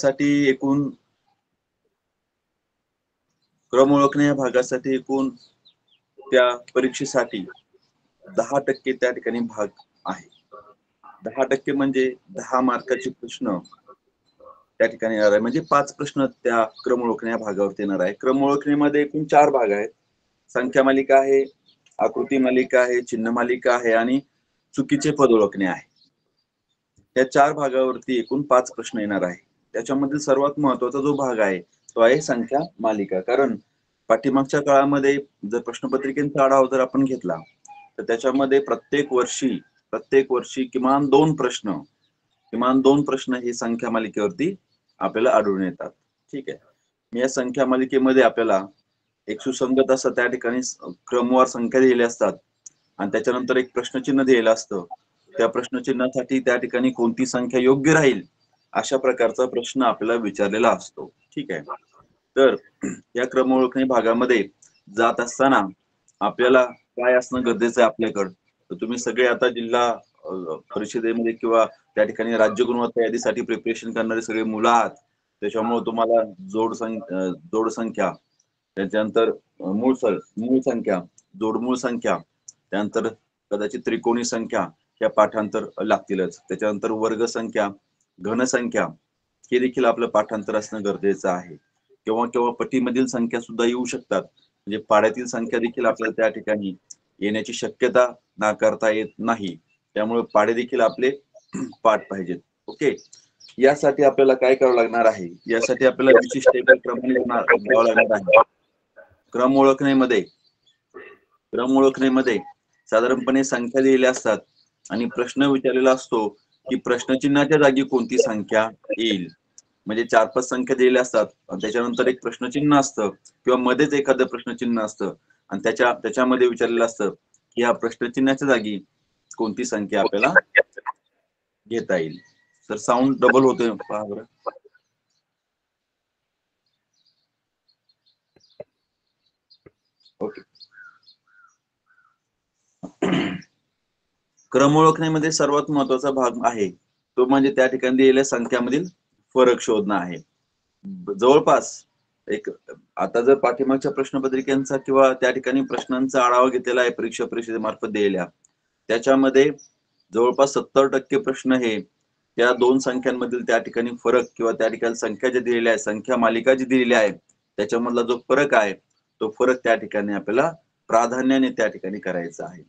साठी एकूण क्रम ओळखणे या भागासाठी एकूण त्या परीक्षेसाठी दहा टक्के त्या ठिकाणी भाग आहे. दहा टक्के म्हणजे दहा मार्काचे प्रश्न त्या ठिकाणी येणार आहे. म्हणजे पाच प्रश्न त्या क्रम ओळखणे या भागावरती येणार आहे. क्रम ओळखणीमध्ये एकूण चार भाग आहेत. संख्या मालिका आहे आकृती मालिका आहे चिन्ह मालिका आहे आणि चुकीचे पद ओळखणे आहे. या चार भागावरती एकूण पाच प्रश्न येणार आहे. त्याच्यामधील सर्वात महत्त्वाचा जो भाग आहे तो आहे संख्या मालिका. कारण पाठीमागच्या काळामध्ये जर प्रश्नपत्रिकेचा आढावा जर आपण घेतला तर त्याच्यामध्ये प्रत्येक वर्षी प्रत्येक वर्षी किमान दोन प्रश्न किमान दोन प्रश्न हे संख्या मालिकेवरती आपल्याला आढळून येतात. ठीक आहे? मी या संख्या मालिकेमध्ये आपल्याला एक सुसंगत असं त्या ठिकाणी क्रमवार संख्या दिलेल्या असतात. आणि त्याच्यानंतर एक प्रश्नचिन्ह दिलेलं असतं. त्या प्रश्नचिन्हासाठी त्या ठिकाणी कोणती संख्या योग्य राहील? अशा प्रकारचा प्रश्न आपल्याला विचारलेला असतो. ठीक आहे? तर या क्रम ओळखणी भागामध्ये जात असताना आपल्याला काय असणं गरजेचं आहे आपल्याकडं? तर तुम्ही सगळे आता जिल्हा परिषदेमध्ये किंवा त्या ठिकाणी राज्य गुणवत्ता यादीसाठी प्रिपरेशन करणारे सगळे मुलं आहात. त्याच्यामुळे तुम्हाला जोड संख्या जोड संख्या त्याच्यानंतर मूळ मूळ संख्या जोडमूळ संख्या त्यानंतर कदाचित त्रिकोणी संख्या या पाठांतर लागतीलच. त्याच्यानंतर वर्ग संख्या घनसंख्या हे देखील आपलं पाठांतर असणं गरजेचं आहे. किंवा किंवा पटीमधील संख्या सुद्धा येऊ शकतात. म्हणजे पाड्यातील संख्या देखील आपल्याला त्या ठिकाणी येण्याची शक्यता नाकारता येत नाही. त्यामुळे पाडे देखील आपले पाठ पाहिजेत. ओके? यासाठी आपल्याला काय करावं लागणार आहे? यासाठी आपल्याला विशिष्ट क्रम लागणार आहे. क्रम ओळखण्यामध्ये क्रम ओळखण्यामध्ये साधारणपणे संख्या दिलेल्या असतात आणि प्रश्न विचारलेला असतो की प्रश्नचिन्हाच्या जागी कोणती संख्या येईल? म्हणजे चार पाच संख्या दिलेल्या असतात. आणि त्याच्यानंतर एक प्रश्नचिन्ह असतं किंवा मध्येच एखादं प्रश्नचिन्ह असतं. आणि त्याच्या त्याच्यामध्ये विचारलेलं असतं की या प्रश्नचिन्हाच्या जागी कोणती संख्या आपल्याला घेता येईल? तर साऊंड डबल होतोय. पहा बरं. ओके. क्रम ओळखण्यामध्ये सर्वात महत्त्वाचा भाग आहे. तो म्हणजे त्या ठिकाणी दिलेल्या संख्यामधील फरक शोधणं आहे. जवळपास एक आता जर पाठीमागच्या प्रश्नपत्रिकांचा किंवा त्या ठिकाणी प्रश्नांचा आढावा घेतलेला आहे परीक्षा परिषदेमार्फत दिलेल्या त्याच्यामध्ये जवळपास सत्तर टक्के प्रश्न हे त्या दोन संख्यांमधील त्या ठिकाणी फरक किंवा त्या ठिकाणी संख्या ज्या दिलेल्या आहे संख्या मालिका जी दिलेली आहे त्याच्यामधला जो फरक आहे तो फरक त्या ठिकाणी आपल्याला प्राधान्याने त्या ठिकाणी करायचा आहे.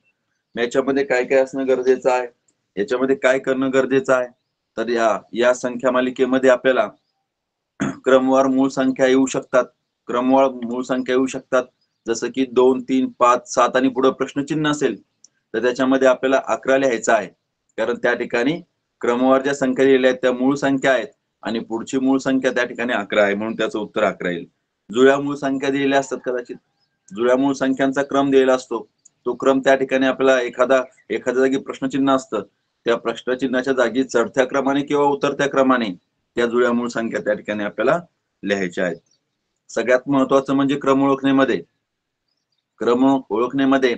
याच्यामध्ये काय काय असणं गरजेचं आहे? याच्यामध्ये काय करणं गरजेचं आहे? तर या या संख्या मालिकेमध्ये आपल्याला क्रमवार मूळ संख्या येऊ शकतात. क्रमवार मूळ संख्या येऊ शकतात. जसं की दोन तीन पाच सात आणि पुढे प्रश्नचिन्ह असेल तर त्याच्यामध्ये आपल्याला अकरा लिहायचं आहे. कारण त्या ठिकाणी क्रमवार ज्या संख्या दिलेल्या आहेत त्या मूळ संख्या आहेत आणि पुढची मूळ संख्या त्या ठिकाणी अकरा आहे म्हणून त्याचं उत्तर अकरा येईल. जुळ्या मूळ संख्या दिलेल्या असतात कदाचित. जुळ्या मूळ संख्यांचा क्रम दिलेला असतो. तो क्रम त्या ठिकाणी आपल्याला एखादा एखाद्या जागी प्रश्नचिन्ह असतं. त्या प्रश्नचिन्हाच्या जागी चढत्या क्रमाने किंवा उतरत्या क्रमाने त्या जुळ्या मूळ संख्या त्या ठिकाणी आपल्याला लिहायच्या आहेत. सगळ्यात महत्वाचं म्हणजे क्रम ओळखण्यामध्ये. क्रम ओळखण्यामध्ये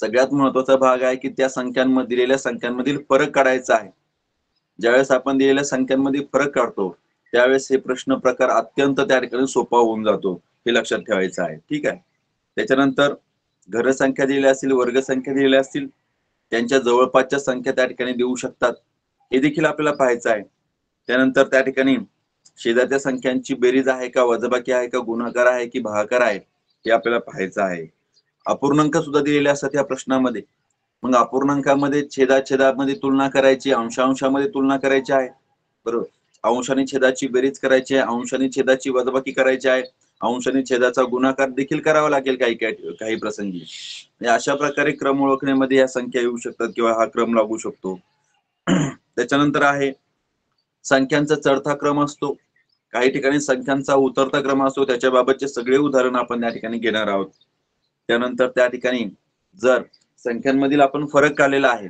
सगळ्यात महत्त्वाचा भाग आहे की त्या संख्यांमध्ये दिलेल्या संख्यांमधील फरक काढायचा आहे. ज्यावेळेस आपण दिलेल्या संख्यांमध्ये फरक काढतो त्यावेळेस हे प्रश्न प्रकार अत्यंत त्या ठिकाणी सोपा होऊन जातो हे लक्षात ठेवायचं आहे. ठीक आहे? त्याच्यानंतर घरसंख्या दिलेल्या असतील वर्गसंख्या दिलेल्या असतील त्यांच्या जवळपासच्या संख्या त्या ठिकाणी देऊ शकतात. हे देखील आपल्याला पाहायचं आहे. त्यानंतर त्या ठिकाणी शेजारच्या संख्यांची बेरीज आहे का वजबाकी आहे का गुणाकार आहे की भागाकार आहे हे आपल्याला पाहायचं आहे. अपूर्णांक सुद्धा दिलेले असतात या प्रश्नामध्ये. मग अपूर्णांकामध्ये छेदा छेदामध्ये तुलना करायची अंशांशामध्ये तुलना करायची आहे. बरोबर. अंशाने छेदाची बेरीज करायची आहे अंशाने छेदाची वजबाकी करायची आहे. अंशाने छेदाचा गुणाकार देखील करावा लागेल काही काही प्रसंगी. म्हणजे अशा प्रकारे क्रम ओळखण्यामध्ये या संख्या येऊ शकतात किंवा हा क्रम लागू शकतो. त्याच्यानंतर आहे संख्यांचा चढता क्रम असतो. काही ठिकाणी संख्यांचा उतरता क्रम असतो. त्याच्याबाबतचे सगळे उदाहरण आपण त्या ठिकाणी घेणार आहोत. त्यानंतर त्या ठिकाणी जर संख्यांमधील आपण फरक काढलेला आहे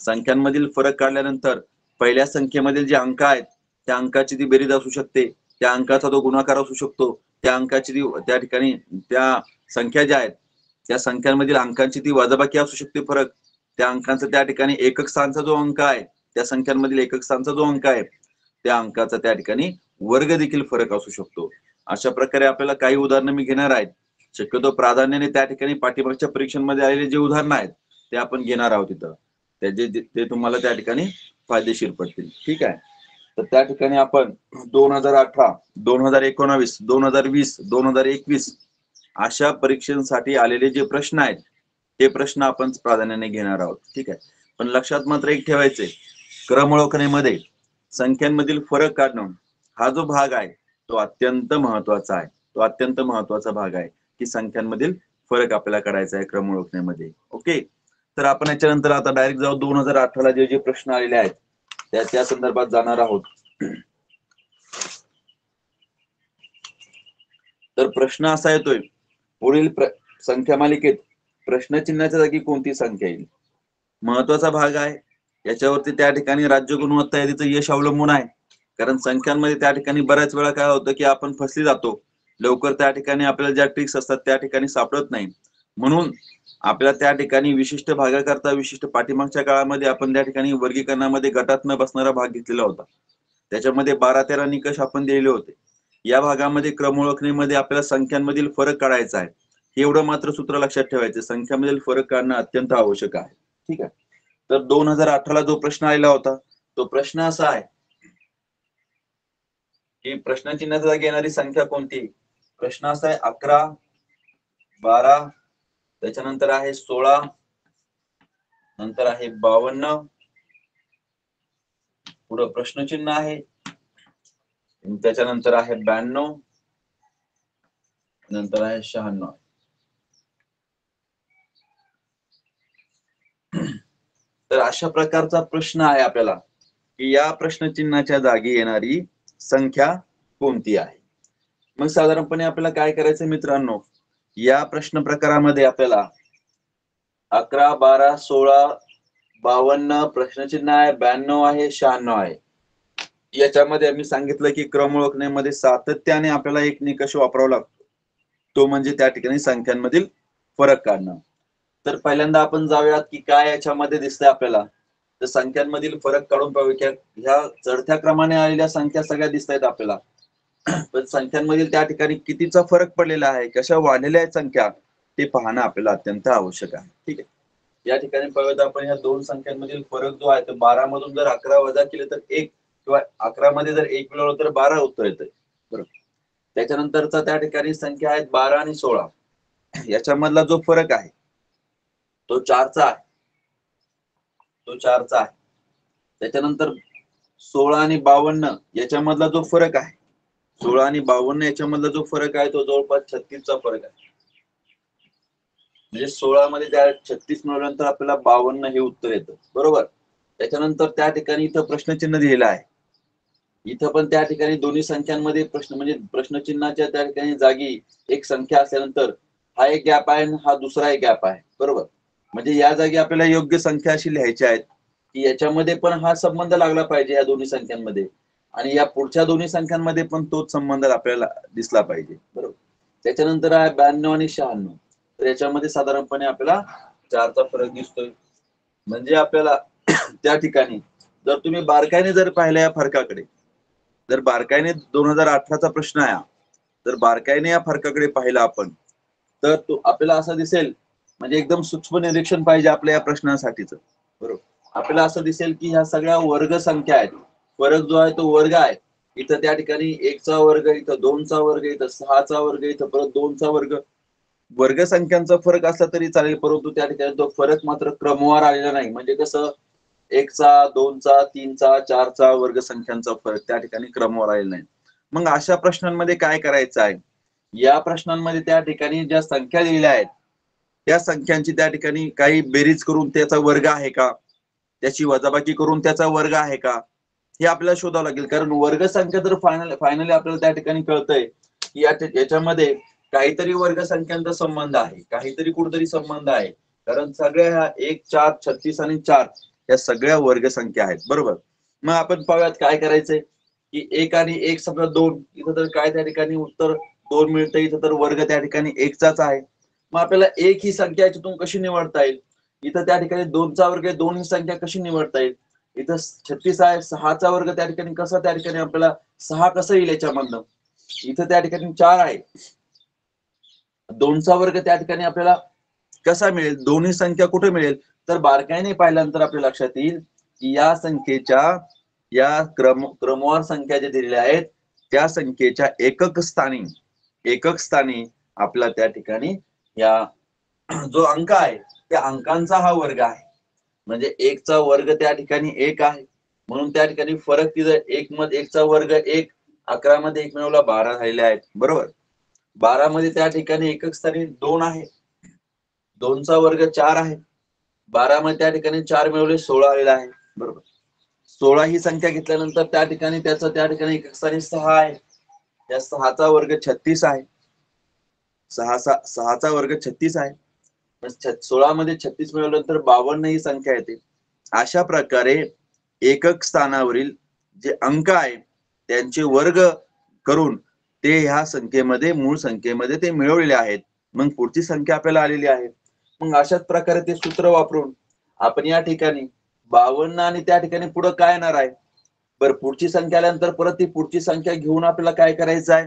संख्यांमधील फरक काढल्यानंतर पहिल्या संख्येमधील जे अंक आहेत त्या अंकाची ती बेरीज असू शकते. त्या अंकाचा तो गुणाकार असू शकतो. त्या अंकाची ती त्या ठिकाणी त्या संख्या ज्या आहेत त्या संख्यांमधील अंकांची ती वजाबाकी असू शकते फरक. त्या अंकांचा त्या ठिकाणी एकक स्थानचा जो अंक आहे त्या संख्यांमधील एकक स्थानचा जो अंक आहे त्या अंकाचा त्या ठिकाणी वर्ग देखील फरक असू शकतो. अशा प्रकारे आपल्याला काही उदाहरणं मी घेणार आहेत. शक्यतो प्राधान्याने त्या ठिकाणी पाठीमागच्या परीक्षांमध्ये आलेले जे उदाहरणं आहेत ते आपण घेणार आहोत तिथं त्याचे ते तुम्हाला त्या ठिकाणी फायदेशीर पडतील. ठीक आहे? तर त्या ठिकाणी आपण दोन हजार अठरा दोन हजार एकोणावीस दोन हजार वीस दोन हजार एकवीस अशा परीक्षांसाठी आलेले जे प्रश्न आहेत ते प्रश्न आपण प्राधान्याने घेणार आहोत. ठीक आहे? पण लक्षात मात्र एक ठेवायचे क्रम ओळखण्यामध्ये संख्यांमधील फरक काढणं हा जो भाग आहे तो अत्यंत महत्त्वाचा आहे. तो अत्यंत महत्त्वाचा भाग आहे की संख्यांमधील फरक आपल्याला काढायचा आहे क्रम ओळखण्यामध्ये ओके? तर आपण याच्यानंतर आता डायरेक्ट जाऊ दोन हजार अठराला जे जे प्रश्न आलेले आहेत त्या त्या संदर्भात जाणार आहोत. तर प्रश्न असा येतोय पुढील संख्या मालिकेत प्रश्नचिन्हाच्या जागी कोणती संख्या येईल? महत्त्वाचा भाग आहे याच्यावरती त्या ठिकाणी राज्य गुणवत्ता यादीचं यश अवलंबून आहे. कारण संख्यांमध्ये त्या ठिकाणी बऱ्याच वेळा काय होतं की आपण फसली जातो. लवकर त्या ठिकाणी आपल्याला ज्या ट्रिक्स असतात त्या ठिकाणी सापडत नाही. म्हणून आपल्या त्या ठिकाणी विशिष्ट भागाकरता विशिष्ट पाठीमागच्या काळामध्ये आपण त्या ठिकाणी वर्गीकरणामध्ये गटात न बसणारा भाग घेतलेला होता. त्याच्यामध्ये बारा तेरा निकष आपण दिलेले होते. या भागामध्ये क्रम ओळखणीमध्ये आपल्याला संख्यांमधील फरक काढायचा आहे. हे एवढं मात्र सूत्र लक्षात ठेवायचं संख्यामधील फरक काढणं अत्यंत आवश्यक आहे. ठीक आहे? तर दोन हजार अठराला जो प्रश्न आलेला होता तो प्रश्न असा आहे की प्रश्नचिन्हाचा जागी येणारी संख्या कोणती? प्रश्न असा आहे अकरा बारा त्याच्यानंतर आहे सोळा नंतर आहे बावन्न. पुढं प्रश्नचिन्ह आहे. त्याच्यानंतर आहे ब्याण्णव नंतर आहे शहाण्णव. तर अशा प्रकारचा प्रश्न आहे आपल्याला की या प्रश्नचिन्हाच्या जागी येणारी संख्या कोणती आहे? मग साधारणपणे आपल्याला काय करायचं मित्रांनो? या प्रश्न प्रकारामध्ये आपल्याला अकरा बारा सोळा बावन्न प्रश्नचिन्ह आहे ब्याण्णव आहे शहाण्णव आहे. याच्यामध्ये आम्ही सांगितलं की क्रम ओळखण्यामध्ये सातत्याने आपल्याला एक निकष वापरावा लागतो. तो म्हणजे त्या ठिकाणी संख्यांमधील फरक काढणं. तर पहिल्यांदा आपण जाऊयात की काय याच्यामध्ये दिसतंय आपल्याला. तर संख्यांमधील फरक काढून पाहू ह्या चढत्या क्रमाने आलेल्या संख्या सगळ्या दिसत आहेत आपल्याला. पण संख्यांमधील त्या ठिकाणी कितीचा फरक पडलेला आहे कशा वाढलेल्या आहेत संख्या ते पाहणं आपल्याला अत्यंत आवश्यक आहे. ठीक आहे? या ठिकाणी पाहूयात आपण या दोन संख्यांमधील फरक जो आहे तो बारा मधून जर अकरा वजा केले तर एक किंवा अकरा मध्ये जर एक मिळवलं तर बारा उत्तर येतं बरोबर? त्याच्यानंतरचा त्या ठिकाणी संख्या आहेत बारा आणि सोळा. याच्यामधला जो फरक आहे तो चारचा आहे. तो चारचा आहे. त्याच्यानंतर सोळा आणि बावन्न याच्यामधला जो फरक आहे सोळा आणि बावन्न याच्यामधला जो फरक आहे तो जवळपास छत्तीसचा फरक आहे. म्हणजे सोळा मध्ये त्या छत्तीस मिळवल्यानंतर आपल्याला बावन्न हे उत्तर येतं. बरोबर? त्याच्यानंतर त्या ठिकाणी इथं प्रश्नचिन्ह दिलेलं आहे. इथं पण त्या ठिकाणी दोन्ही संख्यांमध्ये प्रश्न म्हणजे प्रश्नचिन्हाच्या त्या ठिकाणी जागी एक संख्या असल्यानंतर हा एक गॅप आहे आणि हा दुसरा एक गॅप आहे. बरोबर? म्हणजे या जागी आपल्याला योग्य संख्या अशी लिहायची आहेत की याच्यामध्ये पण हा संबंध लागला पाहिजे या दोन्ही संख्यांमध्ये. आणि या पुढच्या दोन्ही संख्यांमध्ये पण तोच संबंध आपल्याला दिसला पाहिजे. बरोबर? त्याच्यानंतर आहे ब्याण्णव आणि शहाण्णव. तर याच्यामध्ये साधारणपणे आपल्याला चारचा फरक दिसतोय. म्हणजे आपल्याला त्या ठिकाणी जर तुम्ही बारकाईने जर पाहिलं या फरकाकडे जर बारकाईने दोन हजार अठराचा प्रश्न आहे तर बारकाईने या फरकाकडे पाहिला आपण तर तो आपल्याला असं दिसेल म्हणजे एकदम सूक्ष्म निरीक्षण पाहिजे आपल्या या प्रश्नासाठीच. बरोबर? आपल्याला असं दिसेल की ह्या सगळ्या वर्ग संख्या आहेत फरक जो आहे तो वर्ग आहे. इथं त्या ठिकाणी एकचा वर्ग इथं दोनचा वर्ग इथं सहाचा वर्ग इथं परत दोनचा वर्ग. वर्ग संख्यांचा फरक असला तरी चालेल परंतु त्या ठिकाणी तो फरक मात्र क्रमवार आलेला नाही. म्हणजे कसं एकचा दोनचा तीनचा चारचा वर्ग संख्यांचा फरक त्या ठिकाणी क्रमवार आलेला नाही. मग अशा प्रश्नांमध्ये काय करायचं आहे? या प्रश्नांमध्ये त्या ठिकाणी ज्या संख्या दिलेल्या आहेत त्या संख्यांची त्या ठिकाणी काही बेरीज करून त्याचा वर्ग आहे का? त्याची वजाबाकी करून त्याचा वर्ग आहे का? हे आपल्याला शोधावं लागेल. कारण वर्ग संख्या तर फायनल फायनली आपल्याला त्या ठिकाणी कळतंय की याच्यामध्ये काहीतरी वर्ग संख्यांचा संबंध आहे. काहीतरी कुठतरी संबंध आहे. कारण सगळ्या ह्या एक चार छत्तीस आणि चार या सगळ्या वर्ग संख्या आहेत. बरोबर? मग आपण पाहूयात काय करायचंय? की एक आणि एक समजा दोन. इथं तर काय त्या ठिकाणी उत्तर दोन मिळतं इथं तर वर्ग त्या ठिकाणी एकचाच आहे. मग आपल्याला एक ही संख्या याच्यातून कशी निवडता येईल? इथं त्या ठिकाणी दोनचा वर्ग दोन ही संख्या कशी निवडता येईल? इथं छत्तीस आहे सहाचा वर्ग त्या ठिकाणी कसा त्या ठिकाणी आपल्याला सहा कसं येईल याच्यामधनं? इथं त्या ठिकाणी चार आहे. दोनचा वर्ग त्या ठिकाणी आपल्याला कसा मिळेल? दोन्ही संख्या कुठे मिळेल? तर बारकाईने पाहिल्यानंतर आपल्या लक्षात येईल की या संख्येच्या या क्रम क्रमवार संख्या ज्या दिलेल्या आहेत त्या संख्येच्या एकक स्थानी एकक स्थानी आपला त्या ठिकाणी या जो अंक आहे त्या अंकांचा हा वर्ग आहे. म्हणजे एकचा वर्ग त्या ठिकाणी एक आहे. म्हणून त्या ठिकाणी फरक तिथं एक मध्ये एकचा वर्ग एक अकरा मध्ये एक बारा झालेले आहेत. बरोबर? बारा मध्ये त्या ठिकाणी एकक स्थानी दोन आहे. दोनचा वर्ग चार आहे. बारा मध्ये त्या ठिकाणी चार मिळवले सोळा आलेला आहे. बरोबर? सोळा ही संख्या घेतल्यानंतर त्या ठिकाणी त्याचा त्या ठिकाणी एकक स्थानी सहा आहे. त्या सहाचा वर्ग छत्तीस आहे. सहा सहाचा वर्ग छत्तीस आहे. सोळा मध्ये छत्तीस मिळवल्यानंतर बावन्न ही संख्या येते. अशा प्रकारे एकक स्थानावरील जे अंक आहे त्यांचे वर्ग करून ते ह्या संख्येमध्ये मूळ संख्येमध्ये ते मिळवलेले आहेत. मग पुढची संख्या आपल्याला आलेली आहे. मग अशाच प्रकारे ते सूत्र वापरून आपण या ठिकाणी बावन्न आणि त्या ठिकाणी पुढे काय येणार आहे? बरं पुढची संख्या आल्यानंतर परत ती पुढची संख्या घेऊन आपल्याला काय करायचं आहे?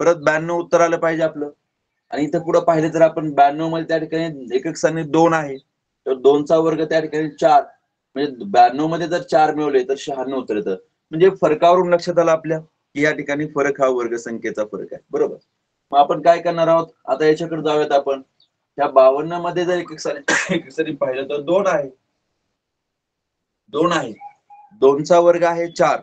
परत ब्याण्णव उत्तर आलं पाहिजे आपलं. आणि इथं पुढे पाहिलं तर आपण ब्याण्णवमध्ये त्या ठिकाणी एक एक स्थानी दोन आहे. तर दोनचा वर्ग त्या ठिकाणी चार. म्हणजे ब्याण्णवमध्ये जर चार मिळवले तर शहाण्णव उत्तर येतं. म्हणजे फरकावरून लक्षात आलं आपल्या की या ठिकाणी फरक हा वर्ग संख्येचा फरक आहे. बरोबर? मग आपण काय करणार आहोत? आता याच्याकडे जाऊयात आपण. त्या बावन्नमध्ये जर एक एक सरी पाहिलं तर दोन आहे. दोन आहे. दोनचा वर्ग आहे चार.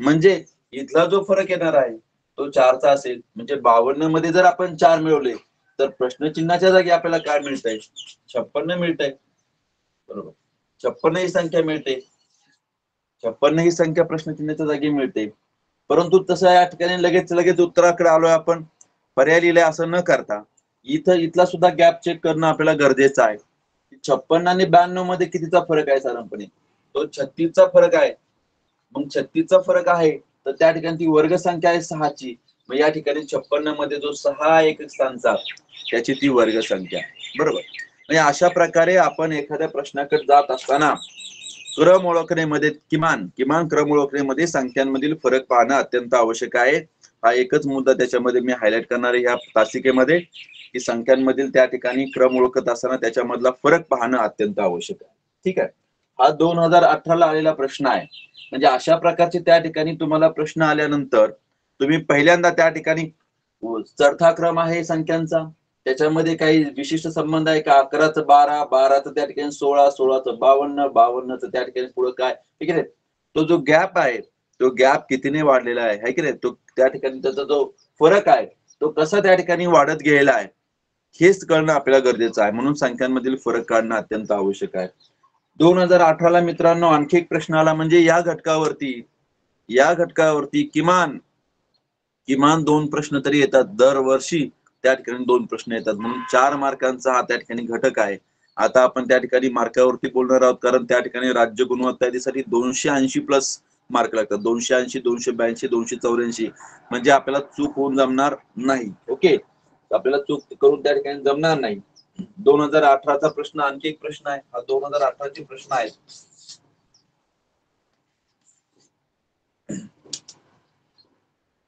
म्हणजे इथला जो फरक येणार आहे तो चारचा असेल. म्हणजे बावन्नमध्ये जर आपण चार मिळवले तर प्रश्नचिन्हाच्या जागी आपल्याला काय मिळत आहे छप्पन्न आहे बरोबर. छप्पन्न ही संख्या मिळते. छप्पन्न ही संख्या प्रश्नचिन्हाच्या जागी मिळते. परंतु तसं या ठिकाणी लगेच लगेच उत्तराकडे आलोय आपण. पर्याय लिहिलाय असं न करता इथं इथला सुद्धा गॅप चेक करणं आपल्याला गरजेचं आहे. छप्पन्न आणि ब्याण्णवमध्ये कितीचा फरक आहे साधारणपणे? तो छत्तीसचा फरक आहे. मग छत्तीसचा फरक आहे. तर त्या ठिकाणी ती वर्ग संख्या आहे सहाची. मग या ठिकाणी छप्पन्नमध्ये जो सहा एक स्थानचा त्याची ती वर्ग संख्या बरोबर? म्हणजे अशा प्रकारे आपण एखाद्या प्रश्नाकडे जात असताना क्रम ओळखण्यामध्ये किमान किमान क्रम ओळखण्यामध्ये संख्यांमधील फरक पाहणं अत्यंत आवश्यक आहे. हा एकच मुद्दा त्याच्यामध्ये मी हायलाइट करणार आहे ह्या तासिकेमध्ये की संख्यांमधील त्या ठिकाणी क्रम ओळखत असताना त्याच्यामधला फरक पाहणं अत्यंत आवश्यक आहे. ठीक आहे? हा दोन हजार अठराला आलेला प्रश्न आहे. म्हणजे अशा प्रकारचे त्या ठिकाणी तुम्हाला प्रश्न आल्यानंतर तुम्ही पहिल्यांदा त्या ठिकाणी चढता क्रम आहे संख्यांचा. त्याच्यामध्ये काही विशिष्ट संबंध आहे का? अकराचं बारा बाराचं त्या ठिकाणी सोळा सोळाचं बावन्न बावन्नचं त्या ठिकाणी पुढं काय? ठीक आहे तो जो गॅप आहे तो गॅप कितीने वाढलेला आहे? है की नाही? तो त्या ठिकाणी त्याचा जो फरक आहे तो कसा त्या ठिकाणी वाढत गेलेला आहे? हेच कळणं आपल्याला गरजेचं आहे. म्हणून संख्यांमधील फरक काढणं अत्यंत आवश्यक आहे. दोन हजार अठराला मित्रांनो आणखी एक प्रश्न आला म्हणजे या घटकावरती या घटकावरती किमान किमान दोन प्रश्न तरी येतात दरवर्षी. त्या ठिकाणी दोन प्रश्न येतात. म्हणून चार मार्कांचा हा त्या ठिकाणी घटक आहे. आता आपण त्या ठिकाणी मार्कावरती बोलणार आहोत कारण त्या ठिकाणी राज्य गुणवत्ता यादीसाठी दोनशे ऐंशी प्लस मार्क लागतात. दोनशे ऐंशी दोनशे ब्याऐंशी दोनशे चौऱ्याऐंशी. म्हणजे आपल्याला चूक होऊन जमणार नाही. ओके? आपल्याला चूक करून त्या ठिकाणी जमणार नाही. दोन हजार अठराचा प्रश्न आणखी एक प्रश्न आहे. हा दोन हजार अठराचे प्रश्न आहेत.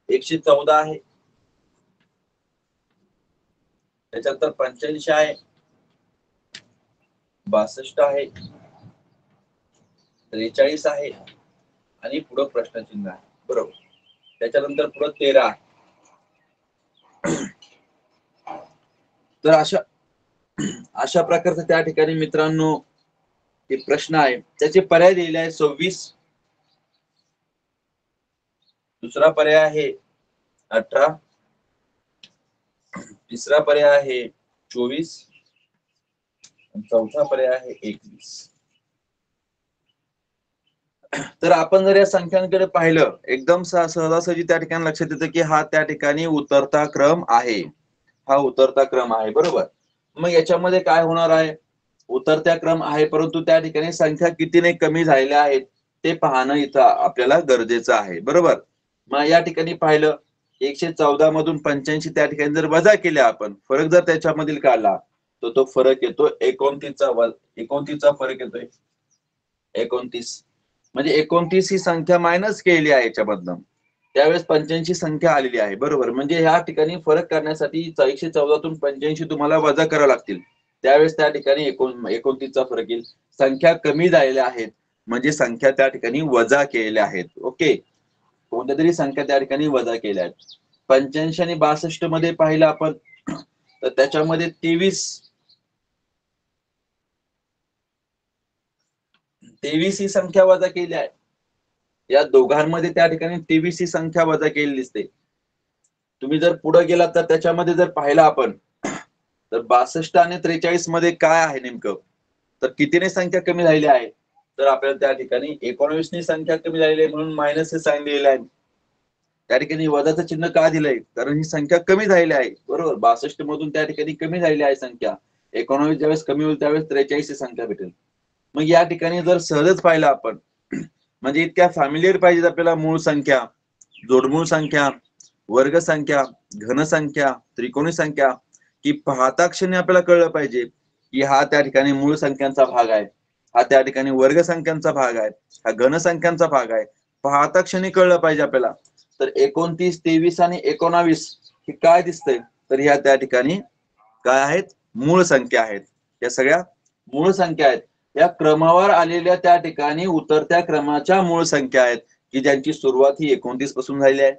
एकशे चौदा आहे. त्याच्यानंतर पंच्याऐंशी आहे. बासष्ट आहे. त्रेचाळीस आहे. आणि पुढं प्रश्नचिन्ह आहे. बरोबर. त्याच्यानंतर पुढं तेरा आहे. तर अशा अशा प्रकारचा त्या ठिकाणी मित्रांनो हे प्रश्न आहे. त्याचे पर्याय दिलेले आहे सव्वीस. दुसरा पर्याय आहे अठरा. तिसरा पर्याय आहे चोवीस. चौथा पर्याय आहे एकवीस. तर आपण जर या संख्यांकडे पाहिलं एकदम सहजासहजी त्या ठिकाणी लक्षात येतं की हा त्या ठिकाणी उतरता क्रम आहे. हा उतरता क्रम आहे बरोबर? मग याच्यामध्ये काय होणार आहे? उतरत्या क्रम आहे परंतु त्या ठिकाणी संख्या कितीने कमी झालेल्या आहेत ते पाहणं इथं आपल्याला गरजेचं आहे. बरोबर? मग या ठिकाणी पाहिलं एकशे चौदा मधून पंच्याऐंशी त्या ठिकाणी जर वजा केल्या आपण फरक जर त्याच्यामधील काढला तर तो फरक येतो एकोणतीसचा एकोणतीसचा फरक येतोय. एकोणतीस. म्हणजे एकोणतीस ही संख्या मायनस केली आहे याच्यामधनं. त्यावेळेस पंच्याऐंशी संख्या आलेली आहे. बरोबर. म्हणजे ह्या ठिकाणी फरक करण्यासाठी एकशे चौदातून पंच्याऐंशी तुम्हाला वजा करावं लागतील. त्यावेळेस त्या ठिकाणी एकोण एकोणतीसचा फरक येईल. संख्या कमी झालेल्या आहेत. म्हणजे संख्या त्या ठिकाणी वजा केलेल्या आहेत. ओके? कोणत्या तरी संख्या त्या ठिकाणी वजा केल्या आहेत. पंच्याऐंशी आणि बासष्टमध्ये पाहिलं आपण तर त्याच्यामध्ये तेवीस तेवीस ही संख्या वजा केली आहे. या दोघांमध्ये त्या ठिकाणी तेवीस ही संख्या वजा केली दिसते. तुम्ही जर पुढे गेलात तर त्याच्यामध्ये जर पाहिलं आपण तर बासष्ट आणि त्रेचाळीसमध्ये काय आहे नेमकं? तर कितीने संख्या कमी झालेली आहे? तर आपल्याला त्या ठिकाणी एकोणवीसनी संख्या कमी झालेली आहे म्हणून मायनस हे सांगितलेले आहे. त्या ठिकाणी वजाचं चिन्ह का दिलंय? कारण ही संख्या कमी झालेली आहे. बरोबर? बासष्ट मधून त्या ठिकाणी कमी झालेली आहे संख्या. एकोणवीस ज्यावेळेस कमी होईल त्यावेळेस त्रेचाळीस ही संख्या भेटेल. मग या ठिकाणी जर सहजच पाहिलं आपण म्हणजे इतक्या फॅमिलीयर पाहिजेत आपल्याला मूळ संख्या जोडमूळ संख्या वर्ग संख्या घन संख्या त्रिकोणी संख्या. की पाहता क्षणी आपल्याला कळलं पाहिजे की हा त्या ठिकाणी मूळ संख्यांचा भाग आहे. हा त्या ठिकाणी वर्ग संख्यांचा भाग आहे. हा घन संख्यांचा भाग आहे. पाहता क्षणी कळलं पाहिजे आपल्याला. तर एकोणतीस तेवीस आणि एकोणावीस हे काय दिसतंय? तर ह्या त्या ठिकाणी काय आहेत? मूळ संख्या आहेत. या सगळ्या मूळ संख्या आहेत. या क्रमावर आलेल्या त्या ठिकाणी उतरत्या क्रमाच्या मूळ संख्या आहेत की ज्यांची सुरुवात ही एकोणतीसपासून झालेली आहे.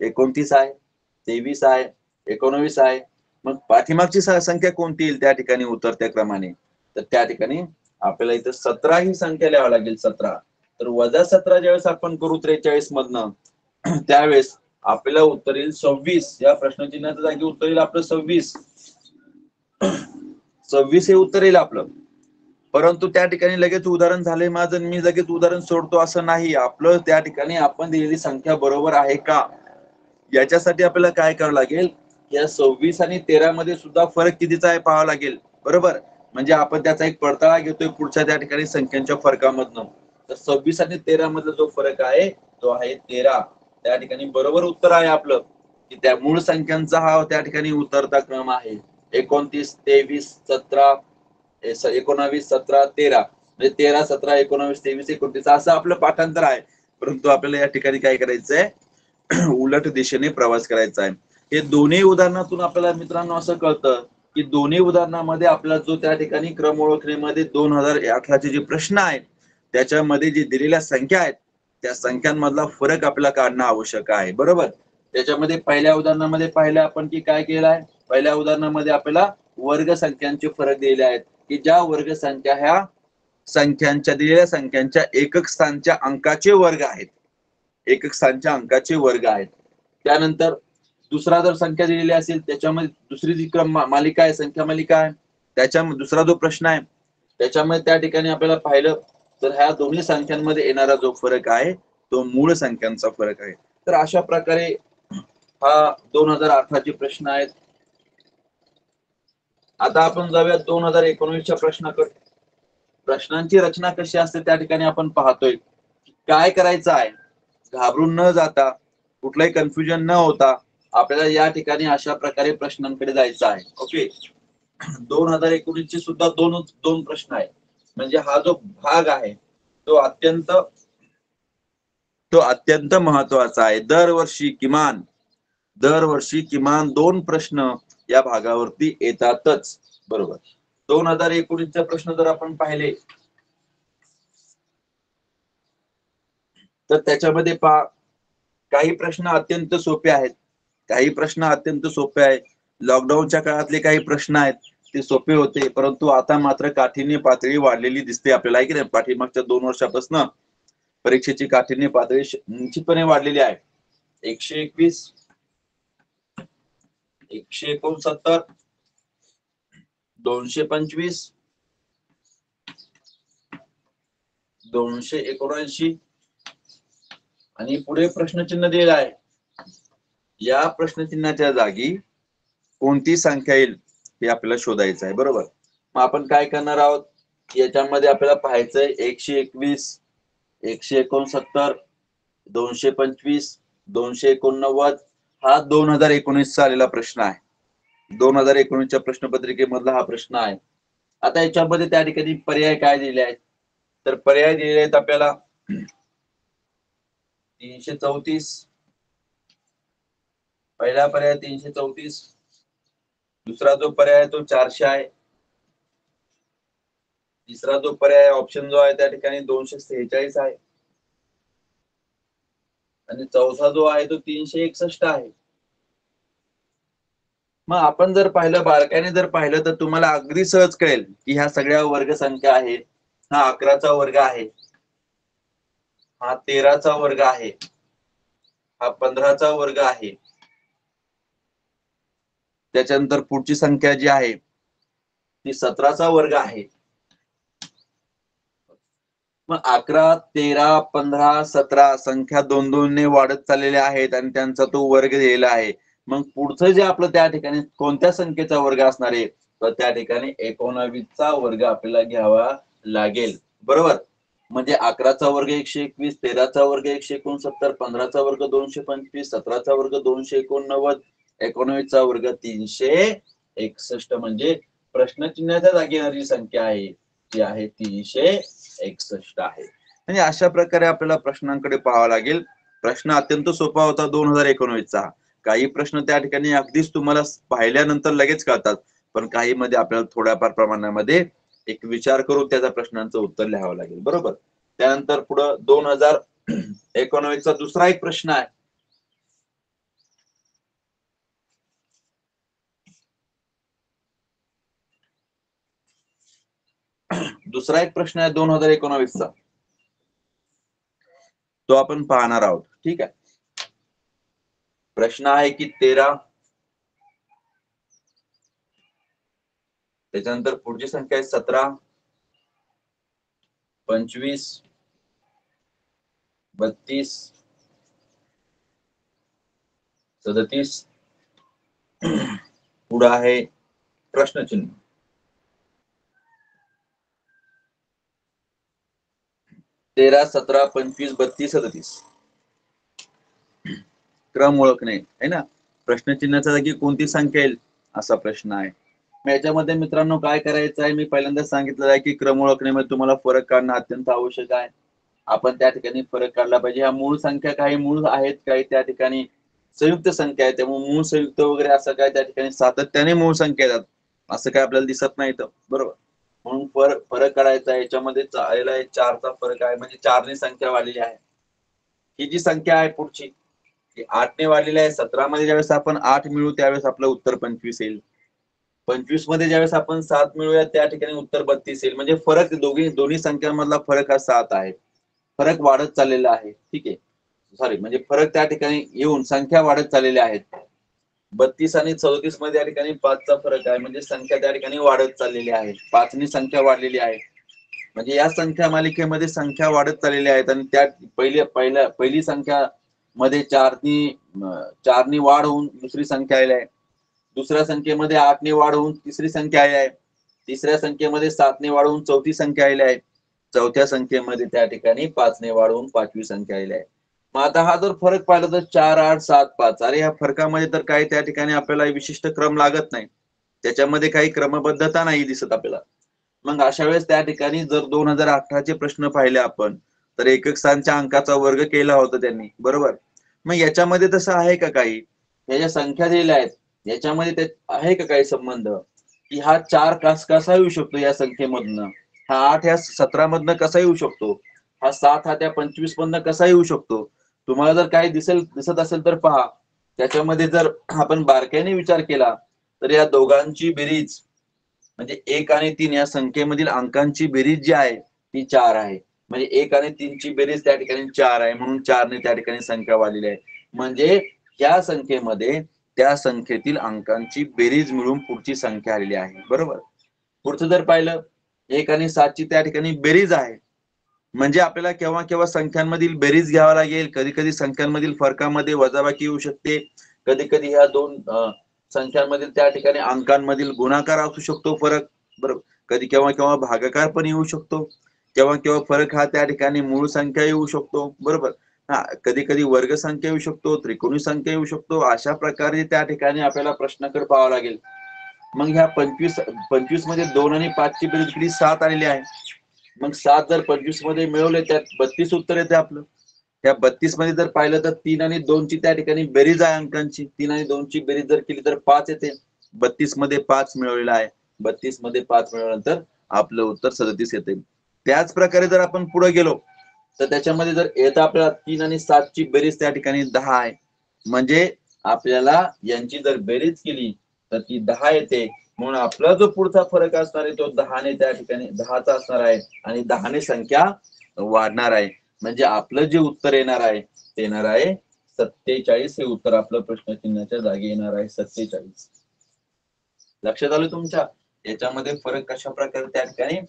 एकोणतीस आहे तेवीस आहे एकोणवीस आहे. मग पाठीमागची संख्या कोणती येईल त्या ठिकाणी उतरत्या क्रमाने? तर त्या ठिकाणी आपल्याला इथं सतरा ही संख्या लिहावी लागेल सतरा. तर वजा सतरा ज्यावेळेस आपण करू त्रेचाळीस मधनं त्यावेळेस आपल्याला उत्तर येईल सव्वीस. या प्रश्नचिन्हाच्या जागी उत्तर येईल आपलं सव्वीस. सव्वीस हे उत्तर येईल आपलं. परंतु त्या ठिकाणी लगेच उदाहरण झाले माझं मी लगेच उदाहरण सोडतो असं नाही. आपलं त्या ठिकाणी आपण दिलेली संख्या बरोबर आहे का? याच्यासाठी आपल्याला काय करावं लागेल? या सव्वीस आणि तेरा मध्ये सुद्धा फरक कितीचा आहे पाहावा लागेल. बरोबर? म्हणजे आपण त्याचा एक पडताळा घेतोय पुढच्या त्या ठिकाणी संख्यांच्या फरकामधनं. तर सव्वीस आणि तेरा मधला जो फरक आहे तो आहे तेरा. त्या ठिकाणी बरोबर उत्तर आहे आपलं. की त्या मूळ संख्यांचा हा त्या ठिकाणी उतरता क्रम आहे. एकोणतीस तेवीस सतरा एकोणावीस सतरा तेरा. म्हणजे तेरा सतरा एकोणावीस तेवीस एकोणतीस असं आपलं पाठांतर आहे. परंतु आपल्याला या ठिकाणी काय करायचंय? उलट दिशेने प्रवास करायचा आहे. हे दोन्ही उदाहरणातून आपल्याला मित्रांनो असं कळतं की दोन्ही उदाहरणामध्ये आपला जो त्या ठिकाणी क्रम ओळखण्यामध्ये दोन हजार अठराचे जे प्रश्न आहेत त्याच्यामध्ये जे दिलेल्या संख्या आहेत त्या संख्यांमधला फरक आपल्याला काढणं आवश्यक आहे. बरोबर? त्याच्यामध्ये पहिल्या उदाहरणामध्ये पाहिलं आपण की काय केलं आहे पहिल्या उदाहरणामध्ये आपल्याला वर्ग संख्यांचे फरक दिलेले आहेत. की ज्या वर्ग संख्या ह्या संख्यांच्या दिलेल्या संख्यांच्या एकक स्थानच्या अंकाचे वर्ग आहेत. एकक स्थानच्या अंकाचे वर्ग आहेत. त्यानंतर दुसरा जर संख्या दिलेली असेल त्याच्यामध्ये दुसरी जी क्रम मालिका आहे संख्या मालिका आहे त्याच्या दुसरा जो प्रश्न आहे त्याच्यामध्ये त्या ठिकाणी आपल्याला पाहिलं तर ह्या दोन्ही संख्यांमध्ये येणारा जो फरक आहे तो मूळ संख्यांचा फरक आहे. तर अशा प्रकारे हा दोन हजार अठराचे प्रश्न आहेत. आता आपण जाऊया दोन हजार एकोणवीसच्या प्रश्नाकडे. प्रश्नांची रचना कशी असते त्या ठिकाणी आपण पाहतोय. काय करायचं आहे? घाबरून न जाता कुठलंही कन्फ्युजन न होता आपल्याला या ठिकाणी अशा प्रकारे प्रश्नांकडे जायचं आहे. ओके दोन हजार एकोणीस चे सुद्धा दोन दोन प्रश्न आहे म्हणजे हा जो भाग आहे तो अत्यंत तो अत्यंत महत्त्वाचा आहे. दरवर्षी किमान दरवर्षी किमान दोन प्रश्न या भागावरती येतातच. बरोबर. दोन हजार एकोणीसचा प्रश्न जर आपण पाहिले तर त्याच्यामध्ये पहा काही प्रश्न अत्यंत सोपे आहेत. काही प्रश्न अत्यंत सोपे आहेत. लॉकडाऊनच्या काळातले काही प्रश्न आहेत ते सोपे होते परंतु आता मात्र काठीण्य पातळी वाढलेली दिसते आपल्याला की नाही? पाठीमागच्या दोन वर्षापासून परीक्षेची काठीण्य पातळी निश्चितपणे वाढलेली आहे. एकशे एकवीस एकशे एकोणसत्तर दोनशे पंचवीस दोनशे एकोणऐंशी. आणि पुढे प्रश्नचिन्ह दिलेलं आहे. या प्रश्नचिन्हाच्या जागी कोणती संख्या येईल हे आपल्याला शोधायचं आहे बरोबर? मग आपण काय करणार आहोत? याच्यामध्ये आपल्याला पाहायचंय एकशे एकवीस एकशे एकोणसत्तर दोनशे पंचवीस दोनशे एकोणनव्वद हा दोन हजार एकोणीसचा आलेला प्रश्न आहे. दोन हजार एकोणीसच्या प्रश्नपत्रिकेमधला हा प्रश्न आहे. आता याच्यामध्ये त्या ठिकाणी पर्याय काय दिले आहेत? तर पर्याय दिलेले आहेत आपल्याला तीनशे चौतीस. पहिला पर्याय तीनशे चौतीस. दुसरा जो पर्याय आहे तो चारशे आहे. तिसरा जो पर्याय ऑप्शन जो आहे त्या ठिकाणी दोनशे सेहेचाळीस आहे. आणि चौथा जो आहे तो तीनशे एकसष्ट आहे. मग आपण जर पाहिलं बारकाने जर पाहिलं तर तुम्हाला अगदी सहज कळेल की ह्या सगळ्या वर्ग संख्या आहेत. हा अकराचा वर्ग आहे. हा तेराचा वर्ग आहे. हा पंधराचा वर्ग आहे. त्याच्यानंतर पुढची संख्या जी आहे ती सतराचा वर्ग आहे. मग अकरा तेरा पंधरा सतरा संख्या दोन दोन ने वाढत चाललेल्या आहेत आणि त्यांचा तो वर्ग दिलेला आहे. मग पुढचं जे आपलं त्या ठिकाणी कोणत्या संख्येचा वर्ग असणार आहे? तर त्या ठिकाणी एकोणावीसचा वर्ग आपल्याला घ्यावा लागेल. बरोबर? म्हणजे अकराचा वर्ग एकशे एकवीस तेराचा वर्ग एकशे एकोणसत्तर पंधराचा वर्ग दोनशे पंचवीस सतराचा वर्ग दोनशे एकोणनव्वद एकोणावीसचा वर्ग तीनशे एकसष्ट. म्हणजे प्रश्नचिन्हाच्या जागी येणारी संख्या आहे ती आहे तीनशे एकसष्ट आहे. म्हणजे अशा प्रकारे आपल्याला प्रश्नांकडे पाहावा लागेल. प्रश्न अत्यंत सोपा होता दोन हजार एकोणवीसचा. काही प्रश्न त्या ठिकाणी अगदीच तुम्हाला पाहिल्यानंतर लगेच कळतात. पण काही मध्ये आपल्याला थोड्याफार प्रमाणामध्ये एक विचार करून त्याच्या प्रश्नांचं उत्तर लिहावं लागेल. बरोबर? त्यानंतर पुढं दोन हजार एकोणवीसचा दुसरा एक प्रश्न आहे. दुसरा एक प्रश्न आहे दोन हजार एकोणावीसचा. तो आपण पाहणार आहोत. ठीक आहे? प्रश्न आहे की तेरा त्याच्यानंतर पुढची संख्या आहे सतरा पंचवीस बत्तीस सदतीस. पुढं आहे प्रश्नचिन्ह. तेरा सतरा पंचवीस बत्तीस सदतीस. क्रम ओळखणे आहे ना? प्रश्नचिन्हाच्या जागी कोणती संख्या येईल? असा प्रश्न आहे. मग याच्यामध्ये मित्रांनो काय करायचं आहे? मी पहिल्यांदा सांगितलेलं आहे की क्रम ओळखण्यामध्ये तुम्हाला फरक काढणं अत्यंत आवश्यक आहे. आपण त्या ठिकाणी फरक काढला पाहिजे. ह्या मूळ संख्या काही मूळ आहेत काही त्या ठिकाणी संयुक्त संख्या आहे त्यामुळे मूळ संयुक्त वगैरे असं काय त्या ठिकाणी सातत्याने मूळ संख्या येतात. असं काय आपल्याला दिसत नाही तर बरोबर? म्हणून फरक फरक करायचा याच्यामध्ये चालेला आहे चारचा फरक आहे. म्हणजे चारने संख्या वाढलेली आहे. ही जी संख्या आहे पुढची आठने वाढलेली आहे. सतरा मध्ये ज्यावेळेस आपण आठ मिळू त्यावेळेस आपलं उत्तर पंचवीस येईल. पंचवीसमध्ये ज्यावेळेस आपण सात मिळूया त्या ठिकाणी उत्तर बत्तीस येईल. म्हणजे फरक दोघी दोन्ही संख्यांमधला फरक हा सात आहे. फरक वाढत चाललेला आहे. ठीक आहे. सॉरी म्हणजे फरक त्या ठिकाणी येऊन संख्या वाढत चाललेल्या आहेत. बत्तीस आणि चौतीसमध्ये या ठिकाणी पाचचा फरक आहे. म्हणजे संख्या त्या ठिकाणी वाढत चाललेली आहे. पाचनी संख्या वाढलेली आहे. म्हणजे या संख्या मालिकेमध्ये संख्या वाढत चाललेल्या आहेत आणि त्या पहिल्या पहिल्या पहिली संख्या मध्ये चारनी चारनी वाढ होऊन दुसरी संख्या आली आहे. दुसऱ्या संख्येमध्ये आठने वाढ होऊन तिसरी संख्या आली आहे. तिसऱ्या संख्येमध्ये सातने वाढवून चौथी संख्या आली आहे. चौथ्या संख्येमध्ये त्या ठिकाणी पाचने वाढवून पाचवी संख्या आली आहे. मग आता हा जर फरक पाहिला तर चार आठ सात पाच. अरे ह्या फरकामध्ये तर काही त्या ठिकाणी आपल्याला विशिष्ट क्रम लागत नाही. त्याच्यामध्ये काही क्रमबद्धता नाही दिसत आपल्याला. मग अशा वेळेस त्या ठिकाणी जर दोन हजार अठराचे प्रश्न पाहिले आपण तर एकक स्थानच्या अंकाचा वर्ग केला होता त्यांनी. बरोबर? मग याच्यामध्ये तसं आहे का काही? ह्या ज्या संख्या दिलेल्या आहेत याच्यामध्ये ते आहे का काही संबंध? की हा चार कास कसा येऊ शकतो या संख्येमधनं? हा आठ या सतरा मधनं कसा येऊ शकतो? हा सात हा त्या पंचवीस मधनं कसा येऊ शकतो? तुम्हाला जर काही दिसेल दिसत असेल तर पहा. त्याच्यामध्ये जर आपण बारकाईने विचार केला तर या दोघांची बेरीज म्हणजे एक आणि तीन या संख्येमधील अंकांची बेरीज जी आहे ती चार आहे. म्हणजे एक आणि तीनची बेरीज त्या ठिकाणी चार आहे म्हणून चारने त्या ठिकाणी संख्या वाढलेली आहे. म्हणजे या संख्येमध्ये त्या संख्येतील अंकांची बेरीज मिळून पुढची संख्या आलेली आहे. बरोबर? पुढचं जर पाहिलं एक आणि सातची त्या ठिकाणी बेरीज आहे. म्हणजे आपल्याला केव्हा केव्हा संख्यांमधील बेरीज घ्यावा लागेल कधी कधी संख्यांमधील फरकामध्ये वजाबाकी येऊ शकते कधी कधी ह्या दोन संख्यांमधील त्या ठिकाणी अंकांमधील गुणाकार असू शकतो फरक बरोबर. कधी केव्हा केव्हा भागाकार पण येऊ शकतो केव्हा केव्हा फरक हा त्या ठिकाणी मूळ संख्या येऊ शकतो बरोबर. हा कधी कधी वर्ग संख्या येऊ शकतो त्रिकोणी संख्या येऊ शकतो अशा प्रकारे त्या ठिकाणी आपल्याला प्रश्नाकडे पाहावा लागेल. मग ह्या पंचवीस पंचवीसमध्ये दोन आणि पाचची बेरीज किती? सात आलेली आहे. मग सात जर पंचवीसमध्ये मिळवले त्यात बत्तीस उत्तर येते आपलं. त्या बत्तीसमध्ये जर पाहिलं तर तीन आणि दोनची त्या ठिकाणी बेरीज आहे अंकांची. तीन आणि दोनची बेरीज जर केली तर पाच येते. बत्तीसमध्ये पाच मिळवलेला आहे. बत्तीसमध्ये पाच मिळवल्यानंतर आपलं उत्तर सदतीस येते. त्याच प्रकारे जर आपण पुढे गेलो तर त्याच्यामध्ये जर येतं आपल्याला तीन आणि सातची बेरीज त्या ठिकाणी दहा आहे. म्हणजे आपल्याला यांची जर बेरीज केली तर ती दहा येते. म्हणून आपला जो पुढचा फरक असणार आहे तो दहाने त्या ठिकाणी दहाचा असणार आहे आणि दहाने संख्या वाढणार आहे. म्हणजे आपलं जे उत्तर येणार आहे ते येणार आहे सत्तेचाळीस. हे उत्तर आपलं प्रश्नचिन्हाच्या जागी येणार आहे सत्तेचाळीस. लक्षात आलं तुमच्या? याच्यामध्ये फरक कशा प्रकारे त्या ठिकाणी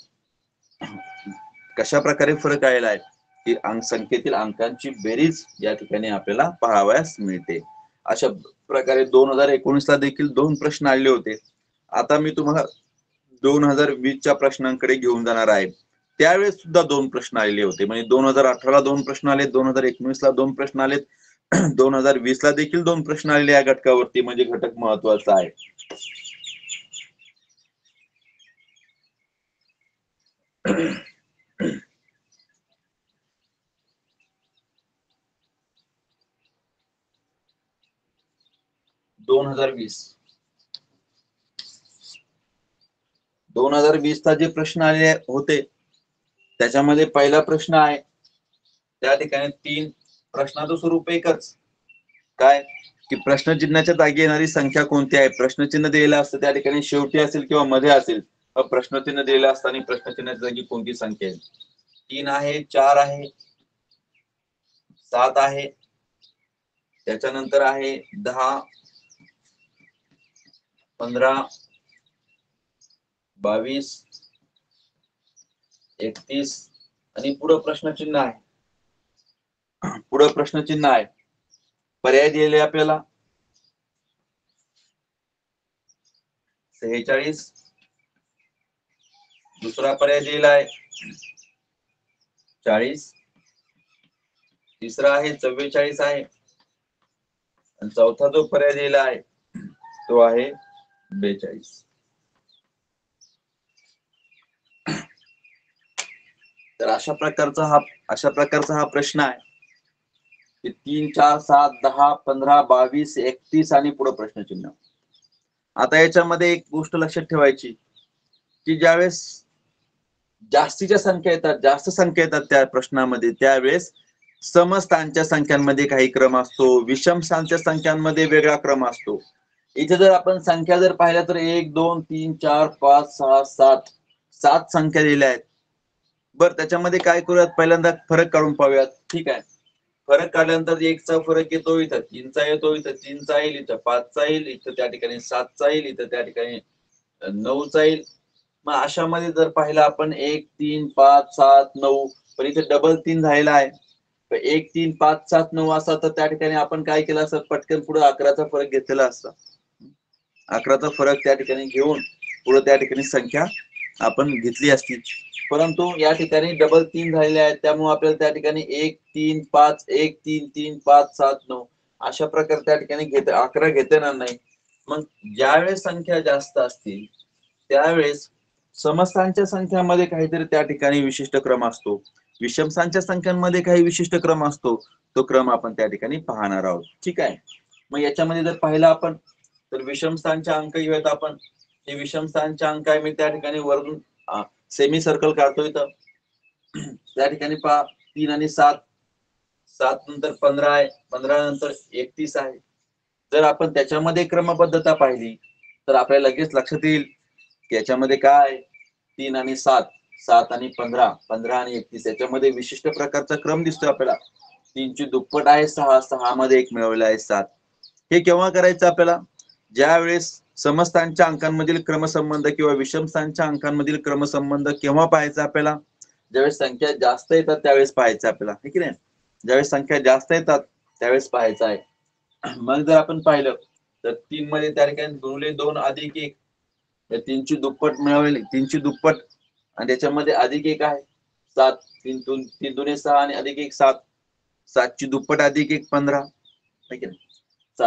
कशा प्रकारे फरक आलेला आहे? की अंक संख्येतील अंकांची बेरीज या ठिकाणी आपल्याला पाहावयास मिळते. अशा प्रकारे दोन हजार एकोणीस ला देखील दोन प्रश्न आले होते. आता मी तुम्हाला दोन हजार वीसच्या प्रश्नांकडे घेऊन जाणार आहे. त्यावेळेस सुद्धा दोन प्रश्न आलेले होते. म्हणजे दोन हजार अठराला दोन प्रश्न आले दोन हजार एकोणीस ला दोन प्रश्न आलेत दोन हजार वीस ला देखील दोन प्रश्न आलेले या घटकावरती म्हणजे घटक महत्त्वाचा आहे. दोन हजार वीस. दोन हजार वीसचा जे प्रश्न आले होते त्याच्यामध्ये पहिला प्रश्न आहे त्या ठिकाणी तीन प्रश्नाचं स्वरूप एकच. काय? की प्रश्नचिन्हाच्या जागी येणारी संख्या कोणती आहे? प्रश्नचिन्ह दिलेलं असतं त्या ठिकाणी शेवटी असेल किंवा मध्ये असेल प्रश्नचिन्ह दिलेलं असताना प्रश्नचिन्हाच्या जागी कोणती संख्या आहे तीन आहे चार आहे सात आहे त्याच्यानंतर आहे दहा पंधरा बावीस एकतीस आणि पुढं प्रश्नचिन्ह आहे. पुढं प्रश्नचिन्ह आहे. पर्याय दिलेले आपल्याला. सेहेचाळीस. दुसरा पर्याय दिलेला आहे. चाळीस. तिसरा आहे चव्वेचाळीस आहे. आणि चौथा जो पर्याय दिलेला आहे तो आहे बेचाळीस. तर अशा प्रकारचा हा अशा प्रकारचा हा प्रश्न आहे. की तीन चार सात दहा पंधरा बावीस एकतीस आणि पुढे प्रश्नचिन्ह. आता याच्यामध्ये एक गोष्ट लक्षात ठेवायची की ज्यावेळेस जास्तीच्या संख्या येतात जास्त संख्या येतात त्या प्रश्नामध्ये त्यावेळेस समस्थानच्या संख्यांमध्ये काही क्रम असतो विषम स्थानच्या संख्यांमध्ये वेगळा क्रम असतो. इथे जर आपण संख्या जर पाहिल्या तर एक दोन तीन चार पाच सहा सात सात संख्या दिल्या आहेत. बर त्याच्यामध्ये काय करूयात? पहिल्यांदा फरक काढून पाहूयात. ठीक आहे. फरक काढल्यानंतर एकचा फरक येतो इथं तीनचा येतो इथं तीनचा येईल इथं पाचचा येईल इथं त्या ठिकाणी सातचा येईल इथं त्या ठिकाणी नऊचा येईल. मग अशामध्ये जर पाहिलं आपण एक तीन पाच सात नऊ पण इथे डबल तीन झालेला आहे. एक तीन पाच सात नऊ असा तर त्या ठिकाणी आपण काय केलं असतं? पटकन पुढे अकराचा फरक घेतलेला असता. अकराचा फरक त्या ठिकाणी घेऊन पुढे त्या ठिकाणी संख्या आपण घेतली असती. परंतु या ठिकाणी डबल तीन झालेले आहेत. त्यामुळे आपल्याला त्या ठिकाणी एक तीन पाच एक तीन तीन पाच सात नऊ अशा प्रकारे त्या ठिकाणी घेत अकरा घेता येणार नाही. मग ज्यावेळेस संख्या जास्त असतील त्यावेळेस समस्थांच्या संख्यामध्ये काहीतरी त्या ठिकाणी विशिष्ट क्रम असतो. विषमसांच्या संख्यांमध्ये काही विशिष्ट क्रम असतो. तो क्रम आपण त्या ठिकाणी पाहणार आहोत. ठीक आहे? मग याच्यामध्ये जर पाहिलं आपण तर विषमस्थानच्या अंक घेऊयात आपण. हे विषमस्थानच्या अंक आहे मी त्या ठिकाणी वरून सेमी सर्कल काढतो इथं. त्या ठिकाणी पहा तीन आणि सात. सात नंतर पंधरा आहे. पंधरा नंतर एकतीस आहे. जर आपण त्याच्यामध्ये क्रमबद्धता पाहिली तर आपल्याला लगेच लक्षात येईल की याच्यामध्ये काय? तीन आणि सात. सात आणि पंधरा. पंधरा आणि एकतीस. याच्यामध्ये विशिष्ट प्रकारचा क्रम दिसतो आपल्याला. तीनची दुप्पट आहे सहा. सहा मध्ये एक मिळवलेला आहे सात. हे केव्हा करायचं आपल्याला? ज्या वेळेस समस्थानच्या अंकांमधील क्रमसंबंध किंवा विषमस्थानच्या अंकांमधील क्रमसंबंध केव्हा पाहायचा आपल्याला? ज्यावेळेस संख्या जास्त येतात त्यावेळेस पाहायचं आपल्याला. हे की नाही? ज्यावेळेस संख्या जास्त येतात त्यावेळेस पाहायचं आहे. मग जर आपण पाहिलं तर तीन मध्ये त्या ठिकाणी गुणले दोन अधिक एक. तीनची दुप्पट मिळवली तीनची दुप्पट. आणि त्याच्यामध्ये अधिक एक आहे सात. तीन दोन तीन दोन सहा आणि अधिक एक सात. सातची दुप्पट अधिक एक पंधरा. ठीक आहे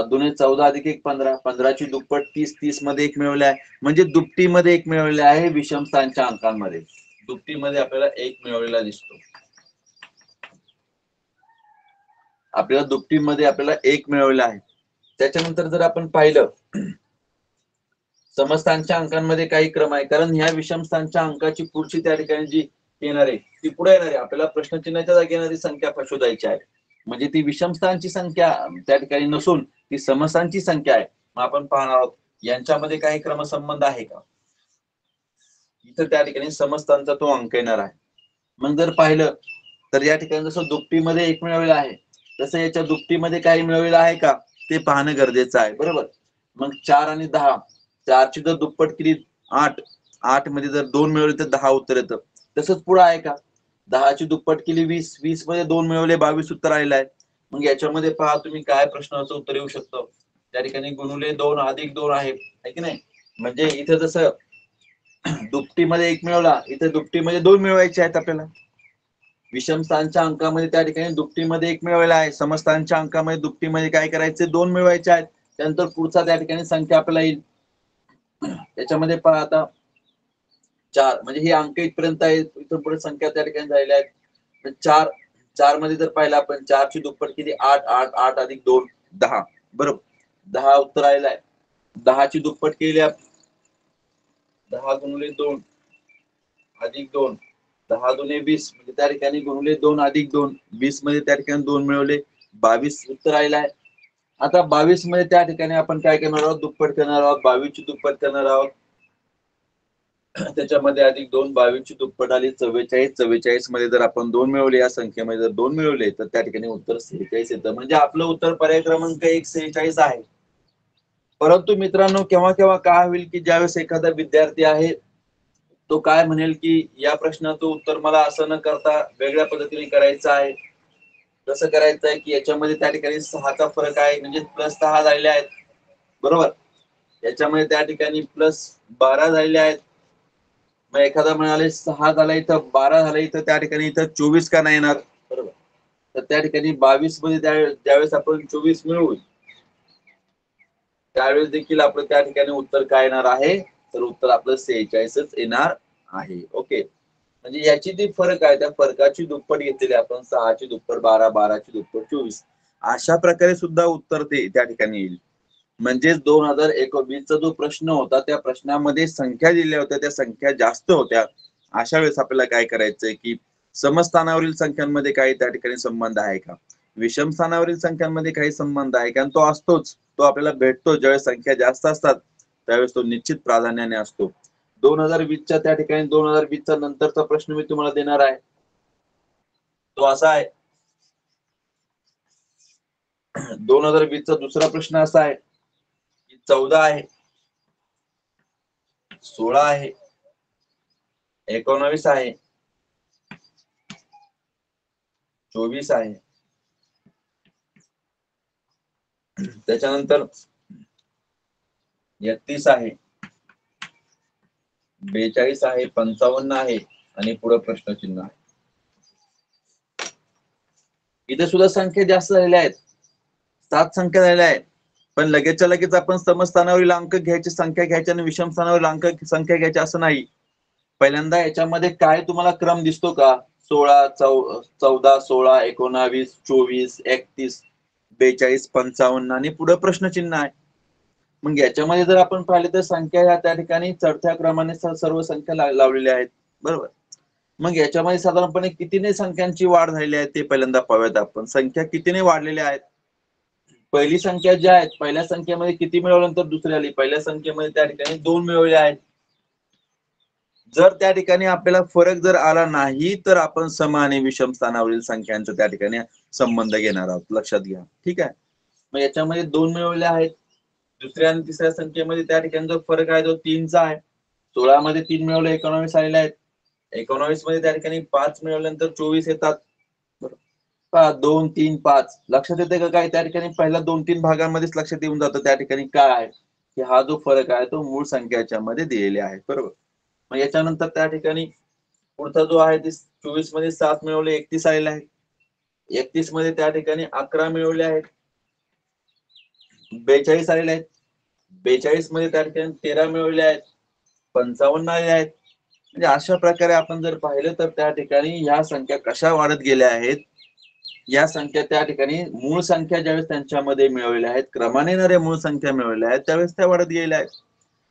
दोन चौदा अधिक एक पंधरा पंधराची दुप्पट तीस तीसमध्ये एक मिळवले आहे. म्हणजे दुपटीमध्ये एक मिळवले आहे विषमस्थानच्या अंकांमध्ये. दुपटीमध्ये आपल्याला एक मिळवलेला दिसतो. आपल्याला दुपटीमध्ये आपल्याला एक मिळवलेला आहे. त्याच्यानंतर जर आपण पाहिलं समस्थानच्या अंकांमध्ये काही क्रम आहे. कारण ह्या विषमस्थानच्या अंकाची पुढची त्या ठिकाणी जी येणार आहे ती पुढे येणार आहे. आपल्याला प्रश्नचिन्हाच्या जागी येणारी संख्या शोधायची आहे. म्हणजे ती विषमस्थानची संख्या त्या ठिकाणी नसून ती समसांची संख्या आहे. मग आपण पाहणार आहोत यांच्यामध्ये काही क्रमसंबंध आहे का? इथं त्या ठिकाणी समस्तांचा तो अंक येणार आहे. मग जर पाहिलं तर या ठिकाणी जसं दुपटीमध्ये एक मिळवलेला आहे तसं याच्या दुपटीमध्ये काही मिळवलेलं आहे का? ते पाहणं गरजेचं आहे. बरोबर? मग चार आणि दहा चारची जर दुप्पट केली आठ आठमध्ये जर दोन मिळवले तर दहा उत्तर येतं. तसंच पुढं आहे का? दहाची दुप्पट केली वीस वीसमध्ये दोन मिळवले बावीस उत्तर आलेलं आहे. मग याच्यामध्ये पहा तुम्ही काय प्रश्नाचं उत्तर येऊ शकतो. त्या ठिकाणी गुणुले दोन अधिक दोन आहे की नाही? म्हणजे इथं जसं दुपटीमध्ये एक मिळवला इथे दुपटीमध्ये दोन मिळवायचे आहेत आपल्याला. विषमस्थानच्या अंकामध्ये त्या ठिकाणी दुपटीमध्ये एक मिळवलेला आहे. समस्थानच्या अंकामध्ये दुपटीमध्ये काय करायचे? दोन मिळवायचे आहेत. त्यानंतर पुढचा त्या ठिकाणी संख्या आपल्याला येईल. त्याच्यामध्ये पहा आता चार. म्हणजे ही अंक इथपर्यंत आहेत. इथून पुढे संख्या त्या ठिकाणी झालेल्या आहेत. चार चारमध्ये जर पाहिलं आपण चारची दुप्पट किती? आठ आठ आठ अधिक दोन दहा. बरोबर. दहा उत्तर आलेला आहे. दहाची दुप्पट केली दहा गुणले दोन अधिक दोन. दहा दोन वीस. म्हणजे त्या ठिकाणी गुणले दोन अधिक दोन. वीसमध्ये त्या ठिकाणी दोन मिळवले. बावीस उत्तर आलेला आहे. आता बावीसमध्ये त्या ठिकाणी आपण काय करणार आहोत? दुप्पट करणार आहोत. बावीसची दुप्पट करणार आहोत. त्याच्यामध्ये अधिक दोन बावीसची दुप्पट आली चव्वेचाळीस चव्वेचाळीसमध्ये जर आपण दोन मिळवले या संख्येमध्ये जर दोन मिळवले तर त्या ठिकाणी उत्तर सेहेचाळीस येतं. म्हणजे आपलं उत्तर पर्याय क्रमांक एक सेहेचाळीस आहे. परंतु मित्रांनो केव्हा केव्हा काय होईल की ज्यावेळेस एखादा विद्यार्थी आहे तो काय म्हणेल की या प्रश्नाचं उत्तर मला असं न करता वेगळ्या पद्धतीने करायचं आहे. कसं करायचं आहे की याच्यामध्ये त्या ठिकाणी सहाचा फरक आहे म्हणजे प्लस सहा झालेले आहेत. बरोबर? याच्यामध्ये त्या ठिकाणी प्लस बारा झालेले आहेत. मग एखादा म्हणाले सहा झाला इथं बारा झाला इथं त्या ठिकाणी इथं चोवीस का नाही येणार? बरोबर. तर त्या ठिकाणी बावीसमध्ये ज्यावेळेस आपण चोवीस मिळवू त्यावेळेस देखील आपलं त्या ठिकाणी उत्तर काय येणार आहे? तर उत्तर आपलं सेहेचाळीसच येणार आहे. ओके. म्हणजे याची जी फरक आहे त्या फरकाची दुप्पट घेतलेली आपण सहाची दुप्पट बारा बाराची दुप्पट चोवीस. अशा प्रकारे सुद्धा उत्तर ते त्या ठिकाणी येईल. म्हणजेच दोन हजार एकोणवीसचा जो प्रश्न होता त्या प्रश्नामध्ये संख्या दिल्या होत्या त्या संख्या जास्त होत्या. अशा वेळेस आपल्याला काय करायचंय की समस्थानावरील संख्यांमध्ये काही त्या ठिकाणी संबंध आहे का? विषम स्थानावरील संख्यांमध्ये काही संबंध आहे का? तो असतोच. तो आपल्याला भेटतो ज्यावेळेस संख्या जास्त असतात त्यावेळेस तो निश्चित प्राधान्याने असतो. दोन हजार वीसच्या त्या ठिकाणी दोन हजार वीसचा नंतरचा प्रश्न मी तुम्हाला देणार आहे. तो असा आहे. दोन हजार वीसचा दुसरा प्रश्न असा आहे. चौदा आहे. सोळा आहे. एकोणवीस आहे. चोवीस आहे. त्याच्यानंतर एकतीस आहे. बेचाळीस आहे पंचावन्न आहे आणि पुढे प्रश्नचिन्ह आहे. इथे सुद्धा संख्या जास्त झालेल्या आहेत. सात संख्या झालेल्या आहेत. पण लगेचच्या लगेच आपण समस्थानावरील अंक घ्यायची संख्या घ्यायची आणि विषम स्थानावरील अंक संख्या घ्यायची असं नाही. पहिल्यांदा याच्यामध्ये काय तुम्हाला क्रम दिसतो का? सोळा चौ चौदा सोळा एकोणावीस चोवीस एकतीस बेचाळीस पंचावन्न आणि पुढे प्रश्नचिन्ह आहे. मग याच्यामध्ये जर आपण पाहिले तर संख्या ह्या त्या ठिकाणी चढत्या क्रमाने सर्व संख्या लावलेल्या आहेत. बरोबर? मग याच्यामध्ये साधारणपणे कितीने संख्यांची वाढ झालेली आहे ते पहिल्यांदा पाहूयात आपण. संख्या कितीने वाढलेल्या आहेत? पहिली संख्या ज्या आहेत पहिल्या संख्येमध्ये किती मिळवल्यानंतर दुसरी आली? पहिल्या संख्येमध्ये त्या ठिकाणी दोन मिळवले आहेत. जर त्या ठिकाणी आपल्याला फरक जर आला नाही तर आपण सम आणि विषम स्थानावरील संख्यांचा त्या ठिकाणी संबंध घेणार आहोत. लक्षात घ्या. ठीक आहे? मग याच्यामध्ये दोन मिळवले आहेत. दुसऱ्या आणि तिसऱ्या संख्येमध्ये त्या ठिकाणी जो फरक आहे तो तीनचा आहे. सोळा मध्ये तीन मिळवले एकोणावीस आलेले आहेत. एकोणावीसमध्ये त्या ठिकाणी पाच मिळवल्यानंतर चोवीस येतात. दोन तीन पाच. लक्षात येते का काय? त्या ठिकाणी पहिल्या दोन तीन भागांमध्येच लक्षात येऊन जातं. त्या ठिकाणी काय? आहे की हा जो फरक आहे तो मूळ संख्याच्या मध्ये दिलेला आहे. बरोबर? मग याच्यानंतर त्या ठिकाणी पुढचा जो आहे ते चोवीसमध्ये सात मिळवले एकतीस आलेले आहे एकतीसमध्ये त्या ठिकाणी अकरा मिळवले आहेत. बेचाळीस आलेले आहेत. बेचाळीसमध्ये त्या ठिकाणी तेरा मिळवले आहेत. पंचावन्न आले आहेत. म्हणजे अशा प्रकारे आपण जर पाहिलं तर त्या ठिकाणी ह्या संख्या कशा वाढत गेल्या आहेत? या संख्या त्या ठिकाणी मूळ संख्या ज्यावेळेस त्यांच्यामध्ये मिळवलेल्या आहेत क्रमाने येणाऱ्या मूळ संख्या मिळवल्या आहेत त्यावेळेस त्या वाढत गेल्या आहेत.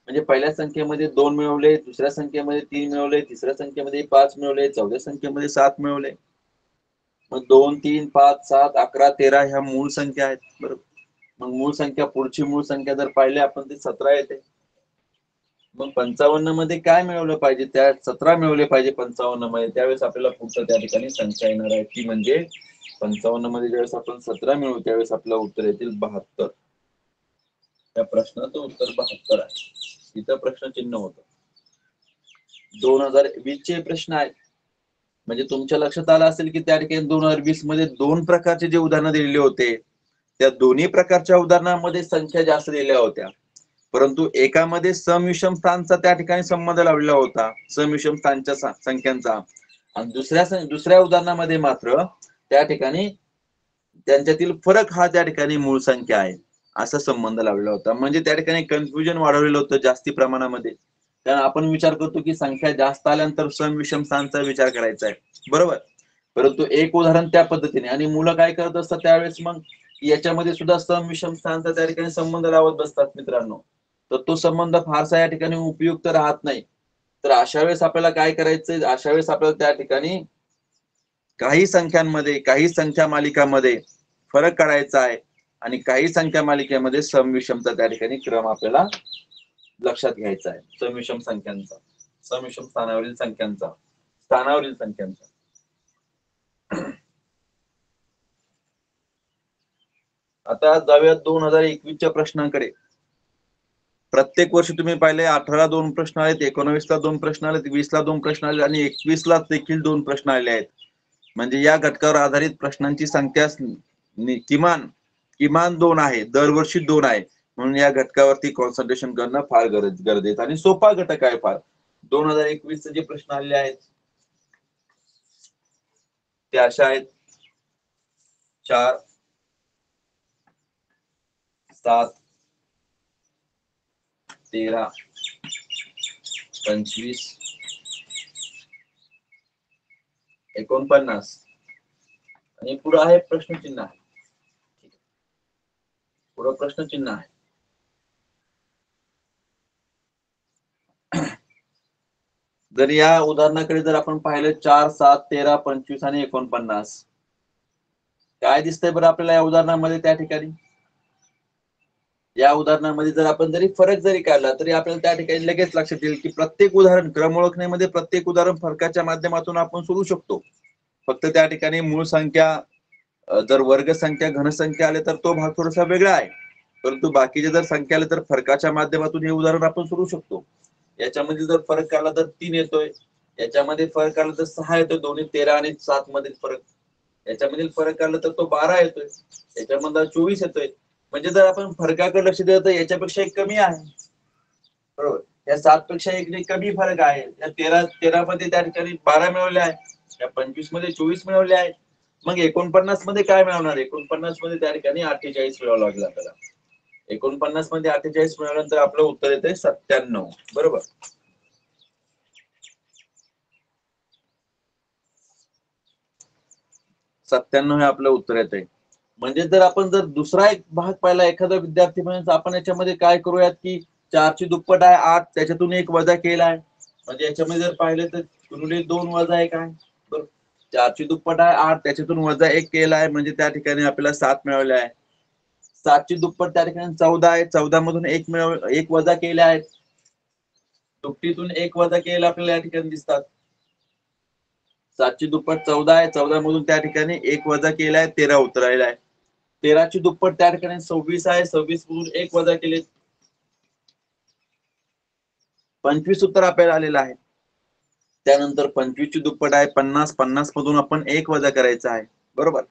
म्हणजे पहिल्या संख्येमध्ये दोन मिळवले दुसऱ्या संख्येमध्ये तीन मिळवले तिसऱ्या संख्येमध्ये पाच मिळवले चौथ्या संख्येमध्ये सात मिळवले. मग दोन तीन पाच सात अकरा तेरा ह्या मूळ संख्या आहेत बरोबर? मग मूळ संख्या पुढची मूळ संख्या जर पाहिली आपण ती सतरा येते. मग पंचावन्नमध्ये काय मिळवलं पाहिजे? त्या सतरा मिळवले पाहिजे पंचावन्नमध्ये त्यावेळेस आपल्याला पुढचं त्या ठिकाणी संख्या येणार आहे. ती म्हणजे पंचावन्नमध्ये ज्यावेळेस आपण सतरा मिळवू त्यावेळेस आपलं उत्तर येतील बहात्तर. त्या प्रश्नाचं उत्तर बहात्तर आहे. इथं प्रश्न चिन्ह होत. दोन हजार वीस चे प्रश्न आहे म्हणजे तुमच्या लक्षात आलं असेल की त्या ठिकाणी दोन हजार वीसमध्ये दोन प्रकारचे जे उदाहरणं दिलेले होते त्या दोन्ही प्रकारच्या उदाहरणामध्ये संख्या जास्त दिल्या होत्या. परंतु एकामध्ये समविषम स्थानचा त्या ठिकाणी संबंध लावलेला होता. समविषम स्थानच्या संख्यांचा. आणि दुसऱ्या दुसऱ्या उदाहरणामध्ये मात्र त्या ठिकाणी त्यांच्यातील फरक हा त्या ठिकाणी मूळ संख्या आहे. असा संबंध लावलेला होता. म्हणजे त्या ठिकाणी कन्फ्युजन वाढवलेलं होतं जास्ती प्रमाणामध्ये. कारण आपण विचार करतो की संख्या जास्त आल्यानंतर सम विषम स्थानचा विचार करायचा आहे. बरोबर? परंतु एक उदाहरण त्या पद्धतीने. आणि मुलं काय करत असतात त्यावेळेस मग? याच्यामध्ये सुद्धा सम विषम स्थानचा त्या ठिकाणी संबंध लावत बसतात मित्रांनो. तर तो संबंध फारसा या ठिकाणी उपयुक्त राहत नाही. तर अशा वेळेस आपल्याला काय करायचंय? अशा वेळेस आपल्याला त्या ठिकाणी काही संख्यांमध्ये काही संख्या मालिकामध्ये फरक काढायचा आहे आणि काही संख्या मालिकेमध्ये समविषमचा त्या ठिकाणी क्रम आपल्याला लक्षात घ्यायचा आहे. समविषम संख्यांचा समविषम स्थानावरील संख्यांचा स्थानावरील संख्यांचा. आता जाऊया दोन हजार एकवीसच्या प्रश्नांकडे. प्रत्येक वर्षी तुम्ही पाहिले अठरा दोन प्रश्न आलेत एकोणवीसला दोन प्रश्न आलेत वीसला दोन प्रश्न आले आणि एकवीसला देखील दोन प्रश्न आले आहेत. म्हणजे या घटकावर आधारित प्रश्नांची संख्या किमान किमान दोन आहे दरवर्षी दोन आहे. म्हणून या घटकावरती कॉन्सन्ट्रेशन करणं फार गरज गरजेचं आणि सोपा घटक आहे फार. दोन हजार एकवीस जे प्रश्न आलेले आहेत ते अशा आहेत. चार सात तेरा पंचवीस एकोणपन्नास. आणि पुढं आहे प्रश्नचिन्ह. आहे पुढं प्रश्नचिन्ह आहे. जर या उदाहरणाकडे जर आपण पाहिलं चार सात तेरा पंचवीस आणि एकोणपन्नास. काय दिसतंय बरं आपल्याला या उदाहरणामध्ये त्या ठिकाणी? या उदाहरणामध्ये जर आपण जरी फरक जरी काढला तरी आपल्याला त्या ठिकाणी लगेच लक्षात येईल की प्रत्येक उदाहरण क्रम ओळखण्यामध्ये प्रत्येक उदाहरण फरकाच्या माध्यमातून आपण सोडू शकतो. फक्त त्या ठिकाणी मूळ संख्या जर वर्ग संख्या घनसंख्या आले तर तो भाग थोडासा वेगळा आहे. परंतु बाकीचे जर संख्या आले तर फरकाच्या माध्यमातून हे उदाहरण आपण सोडू शकतो. याच्यामध्ये जर फरक काढला तर तीन येतोय. याच्यामध्ये फरक काढला तर सहा येतोय. दोन्ही तेरा आणि सात मधील फरक. याच्यामधील फरक काढला तर तो बारा येतोय. याच्यामध्ये चोवीस येतोय. म्हणजे जर आपण फरकाकडे लक्ष दिलं तर याच्यापेक्षा एक कमी आहे. बरोबर? या सात पेक्षा एक कमी फरक आहे. या तेरा तेरा मध्ये त्या ठिकाणी बारा मिळवले आहे या पंचवीसमध्ये चोवीस मिळवले आहेत. मग एकोणपन्नासमध्ये काय मिळवणार? एकोणपन्नासमध्ये त्या ठिकाणी अठ्ठेचाळीस मिळावं लागेल आपल्याला. एकोणपन्नासमध्ये अठ्ठेचाळीस मिळाल्यानंतर आपलं उत्तर येते सत्त्याण्णव. बरोबर? सत्त्याण्णव हे आपलं उत्तर येते म्हणजे जर आपण जर दुसरा एक भाग पाहिला एखादा विद्यार्थी म्हणजे आपण याच्यामध्ये काय करूयात की चारची दुप्पट आहे आठ त्याच्यातून एक वजा केला आहे. म्हणजे याच्यामध्ये जर पाहिलं तर गुणिले दोन वजा एक आहे. बरोबर चारची दुप्पट आहे आठ त्याच्यातून वजा एक केला आहे. म्हणजे त्या ठिकाणी आपल्याला सात मिळवले आहे. सातची दुप्पट त्या ठिकाणी चौदा आहे. चौदा मधून एक मिळव एक वजा केल्या आहेत. दुपटीतून एक वजा केला आपल्याला या ठिकाणी दिसतात. सातची दुप्पट चौदा आहे. चौदा मधून त्या ठिकाणी एक वजा केला आहे. तेरा उतरायला आहे. तेराची दुप्पट त्या ठिकाणी सव्वीस आहे. सव्वीस मधून एक वजा केले. पंचवीस उत्तर आपल्याला आलेलं आहे. त्यानंतर पंचवीसची दुप्पट आहे. पन्नास पन्नास मधून आपण एक वजा करायचं आहे. बरोबर?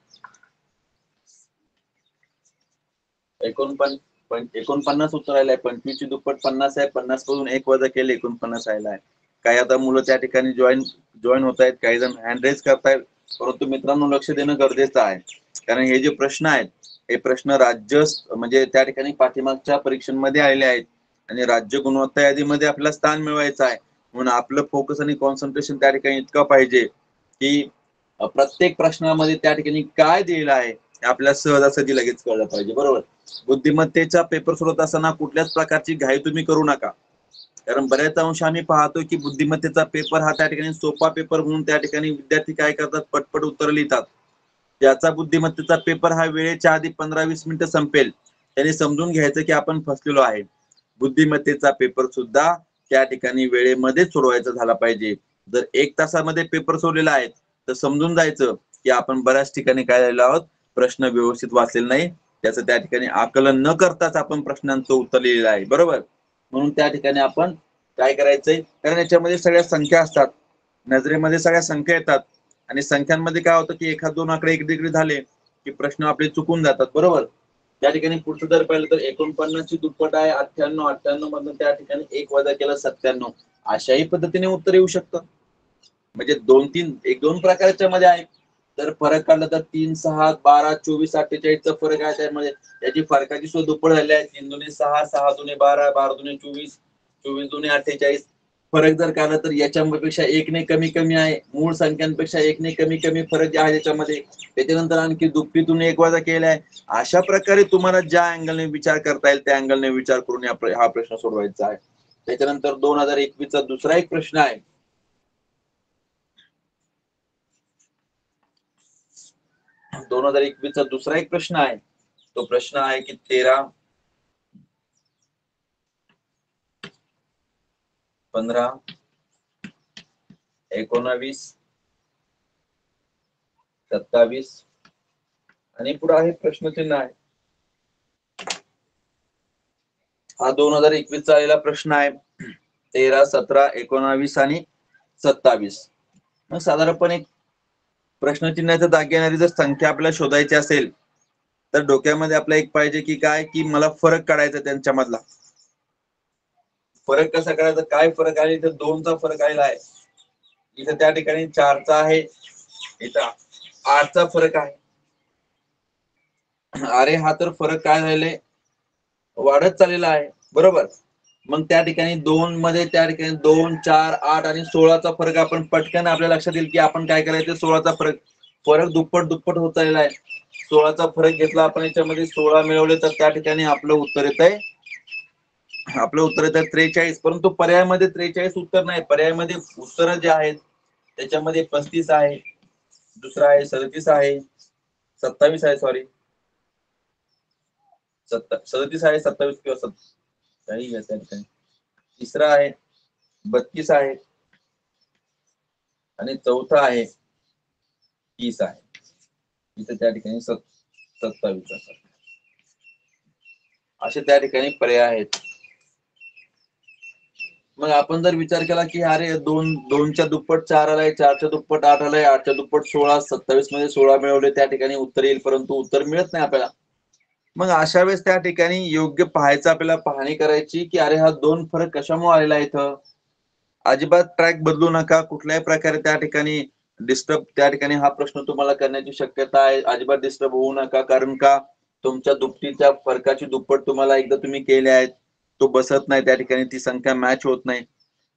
एकोणपन्न एकोणपन्नास उत्तर आलेलं आहे. पंचवीसची दुप्पट पन्नास आहे. पन्नास मधून एक वजा केले एकोणपन्नास आलेला आहे. काही आता मुलं त्या ठिकाणी जॉईन जॉईन होत आहेत. काही जण हँड रेज करतायत. परंतु मित्रांनो लक्ष देणं गरजेचं आहे. कारण हे जे प्रश्न आहेत हे प्रश्न राज्य म्हणजे त्या ठिकाणी पाठीमागच्या परीक्षांमध्ये आलेले आहेत. आणि राज्य गुणवत्ता यादीमध्ये आपल्याला स्थान मिळवायचं आहे. म्हणून आपलं फोकस आणि कॉन्सन्ट्रेशन त्या ठिकाणी इतकं पाहिजे की प्रत्येक प्रश्नामध्ये त्या ठिकाणी काय दिलेलं आहे आपल्या सहजासहजी लगेच कळलं पाहिजे. बरोबर? बुद्धिमत्तेचा पेपर सोडत असताना कुठल्याच प्रकारची घाई तुम्ही करू नका. कारण बऱ्याच अंश आम्ही पाहतो की बुद्धिमत्तेचा पेपर हा त्या ठिकाणी सोपा पेपर म्हणून त्या ठिकाणी विद्यार्थी काय करतात? पटपट उत्तर लिहितात. ज्याचा बुद्धिमत्तेचा पेपर हा वेळेच्या आधी पंधरा वीस मिनिटं संपेल. त्याने समजून घ्यायचं की आपण फसलेलो आहे. बुद्धिमत्तेचा पेपर सुद्धा त्या ठिकाणी वेळेमध्ये सोडवायचा झाला पाहिजे. जर एक तासामध्ये पेपर सोडलेला आहे तर समजून जायचं की आपण बऱ्याच ठिकाणी काय झालेलो आहोत. प्रश्न व्यवस्थित वाचलेला नाही. त्याचं त्या ठिकाणी आकलन न करताच आपण प्रश्नांचं उत्तर लिहिलेलं आहे. बरोबर? म्हणून त्या ठिकाणी आपण काय करायचंय? कारण याच्यामध्ये सगळ्या संख्या असतात. नजरेमध्ये सगळ्या संख्या येतात. आणि संख्यांमध्ये काय होतं की एखाद दोन आकडे एक डिग्री झाले की प्रश्न आपले चुकून जातात बरोबर? त्या ठिकाणी पुढचं जर पाहिलं तर एकोणपन्नास ची दुप्पट आहे अठ्ठ्याण्णव अठ्ठ्याण्णव मधून त्या ठिकाणी एक वजा केलं सत्त्याण्णव. अशाही पद्धतीने उत्तर येऊ शकतं. म्हणजे दोन तीन एक दोन प्रकारच्या मध्ये आहे. तर फरक काढला तर तीन सहा बारा चोवीस अठ्ठेचाळीसचा फरक आहे त्यामध्ये. त्याची फरकाची सुद्धा दुप्पट झाली आहे. तीन दुने सहा सहा दुने बारा बारा दुने चोवीस चोवीस दुने अठ्ठेचाळीस. फरक जर काढला तर याच्यापेक्षा एकने कमी कमी आहे. मूळ संख्यांपेक्षा एकने कमी कमी फरक आहे याच्यामध्ये. त्याच्यानंतर आणखी दुप्पीतून एक वजा केलाय अशा प्रकारे तुम्हाला ज्या अँगलने विचार करता येईल त्या अँगलने विचार करून हा प्रश्न सोडवायचा आहे. त्याच्यानंतर दोन हजार एकवीसचा दुसरा एक प्रश्न आहे. दोन हजार एकवीसचा दुसरा एक प्रश्न आहे. तो प्रश्न आहे की तेरा पंधरा एकोणावीस सत्तावीस आणि पुढे आहे प्रश्नचिन्ह आहे. हा दोन हजार एकवीस चा आलेला प्रश्न आहे. तेरा सतरा एकोणावीस आणि सत्तावीस. मग साधारणपणे प्रश्नचिन्हाच्या जागी येणारी जर संख्या आपल्याला शोधायची असेल तर डोक्यामध्ये आपल्या एक पाहिजे की काय की मला फरक काढायचा त्यांच्या मधला फरक कसा करायचा काय फरक आहे? इथं दोनचा फरक आलेला आहे. इथं त्या ठिकाणी चारचा आहे. इथं आठचा फरक आहे. अरे हा तर फरक काय झालेला वाढत चाललेला आहे. बरोबर? मग त्या ठिकाणी दोन मध्ये त्या ठिकाणी दोन चार आठ आणि सोळाचा फरक आपण पटकन आपल्या लक्षात येईल की आपण काय करायचं? सोळाचा फरक. फरक दुप्पट दुप्पट होत चाललेला आहे. सोळाचा फरक घेतला आपण याच्यामध्ये सोळा मिळवले तर त्या ठिकाणी आपलं उत्तर येत आहे आपलं उत्तर येतात त्रेचाळीस परंतु पर्यायामध्ये त्रेचाळीस उत्तर नाही. पर्यायामध्ये उत्तर जे आहेत त्याच्यामध्ये पस्तीस आहे दुसरा आहे सदतीस आहे सत्तावीस आहे सॉरी सदतीस आहे सत्तावीस किंवा सत् काही तिसरा आहे बत्तीस आहे आणि चौथा आहे तीस आहे. इथं त्या ठिकाणी सत्तावीस असतात. असे त्या ठिकाणी पर्याय आहेत. मग आपण जर विचार केला की अरे दोन दोनच्या दुप्पट चार आलाय चारच्या दुप्पट आठ आलाय आठच्या दुप्पट सोळा सत्तावीसमध्ये सोळा मिळवले त्या ठिकाणी उत्तर येईल परंतु उत्तर मिळत नाही आपल्याला. मग अशा वेळेस त्या ठिकाणी योग्य पाहायचं आपल्याला पाहणी करायची की अरे हा दोन फरक कशामुळे आलेला आहे इथं? अजिबात ट्रॅक बदलू नका कुठल्याही प्रकारे त्या ठिकाणी डिस्टर्ब त्या ठिकाणी हा प्रश्न तुम्हाला करण्याची शक्यता आहे अजिबात डिस्टर्ब होऊ नका कारण का तुमच्या दुपटीच्या फरकाची दुप्पट तुम्हाला एकदा तुम्ही केले आहेत. तो बसत नाही त्या ठिकाणी ती संख्या मॅच होत नाही.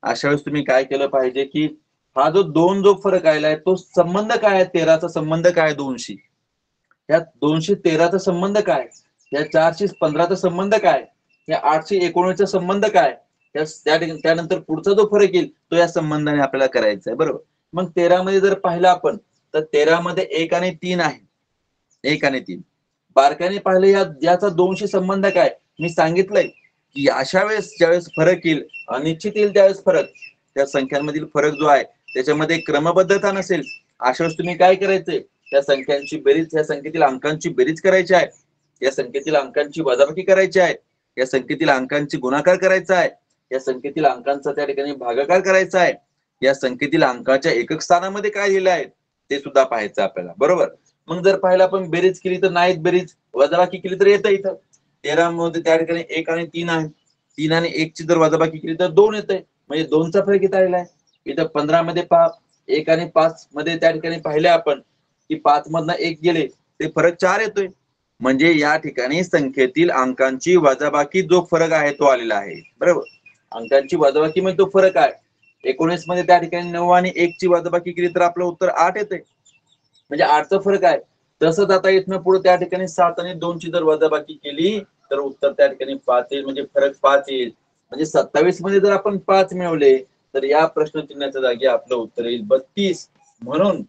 अशा वेळेस तुम्ही काय केलं पाहिजे की हा जो दोन जो फरक आलेला आहे तो संबंध काय आहे? तेराचा संबंध काय आहे दोनशी? या दोनशे तेराचा संबंध काय? या चारशे पंधराचा संबंध काय? या आठशे एकोणीसचा संबंध काय? त्यानंतर पुढचा जो फरक येईल तो या संबंधाने आपल्याला करायचा आहे बरोबर? मग तेरा मध्ये जर पाहिलं आपण तर तेरा मध्ये एक आणि तीन आहे. एक आणि तीन. बारकाने पाहिलं या याचा दोनशे संबंध काय? मी सांगितलंय. की अशा वेळेस ज्यावेळेस फरक येईल अनिश्चित येईल त्यावेळेस फरक. त्या संख्यांमधील फरक जो आहे त्याच्यामध्ये क्रमबद्धता नसेल अशा वेळेस तुम्ही काय करायचंय? त्या संख्यांची बेरीज या संख्येतील अंकांची बेरीज करायची आहे. या संख्येतील अंकांची वजाबाकी करायची आहे. या संख्येतील अंकांची गुणाकार करायचा आहे. या संख्येतील अंकांचा त्या ठिकाणी भागाकार करायचा आहे. या संख्येतील अंकाच्या एकक स्थानामध्ये काय लिहिलं आहे ते सुद्धा पाहायचं आपल्याला. बरोबर? मग जर पाहिलं आपण बेरीज केली तर नाहीत बेरीज वजाबाकी केली तर येतं इथं. तेरा मध्ये त्या ठिकाणी एक आणि तीन आहे तीन आणि एक ची जर वजाबाकी केली तर दोन येते म्हणजे दोनचा फरक इथं आलेला आहे. इथं पंधरा मध्ये पहा एक आणि पाच मध्ये त्या ठिकाणी पाहिले आपण की पाच मधनं एक गेले ते फरक चार येतोय. म्हणजे या ठिकाणी संख्येतील अंकांची वजाबाकी जो फरक आहे तो आलेला आहे. बरोबर? अंकांची वजाबाकी म्हणजे तो फरक आहे. एकोणीसमध्ये त्या ठिकाणी नऊ आणि एक ची वजाबाकी केली तर आपलं उत्तर आठ येते म्हणजे आठचा फरक आहे. तसंच आता इथनं पुढे त्या ठिकाणी सात आणि दोन ची जर वजाबाकी केली तर उत्तर त्या ठिकाणी पाच येईल म्हणजे फरक पाच येईल म्हणजे सत्तावीसमध्ये जर आपण पाच मिळवले तर या प्रश्नचिन्हाच्या जागी आपलं उत्तर येईल बत्तीस. म्हणून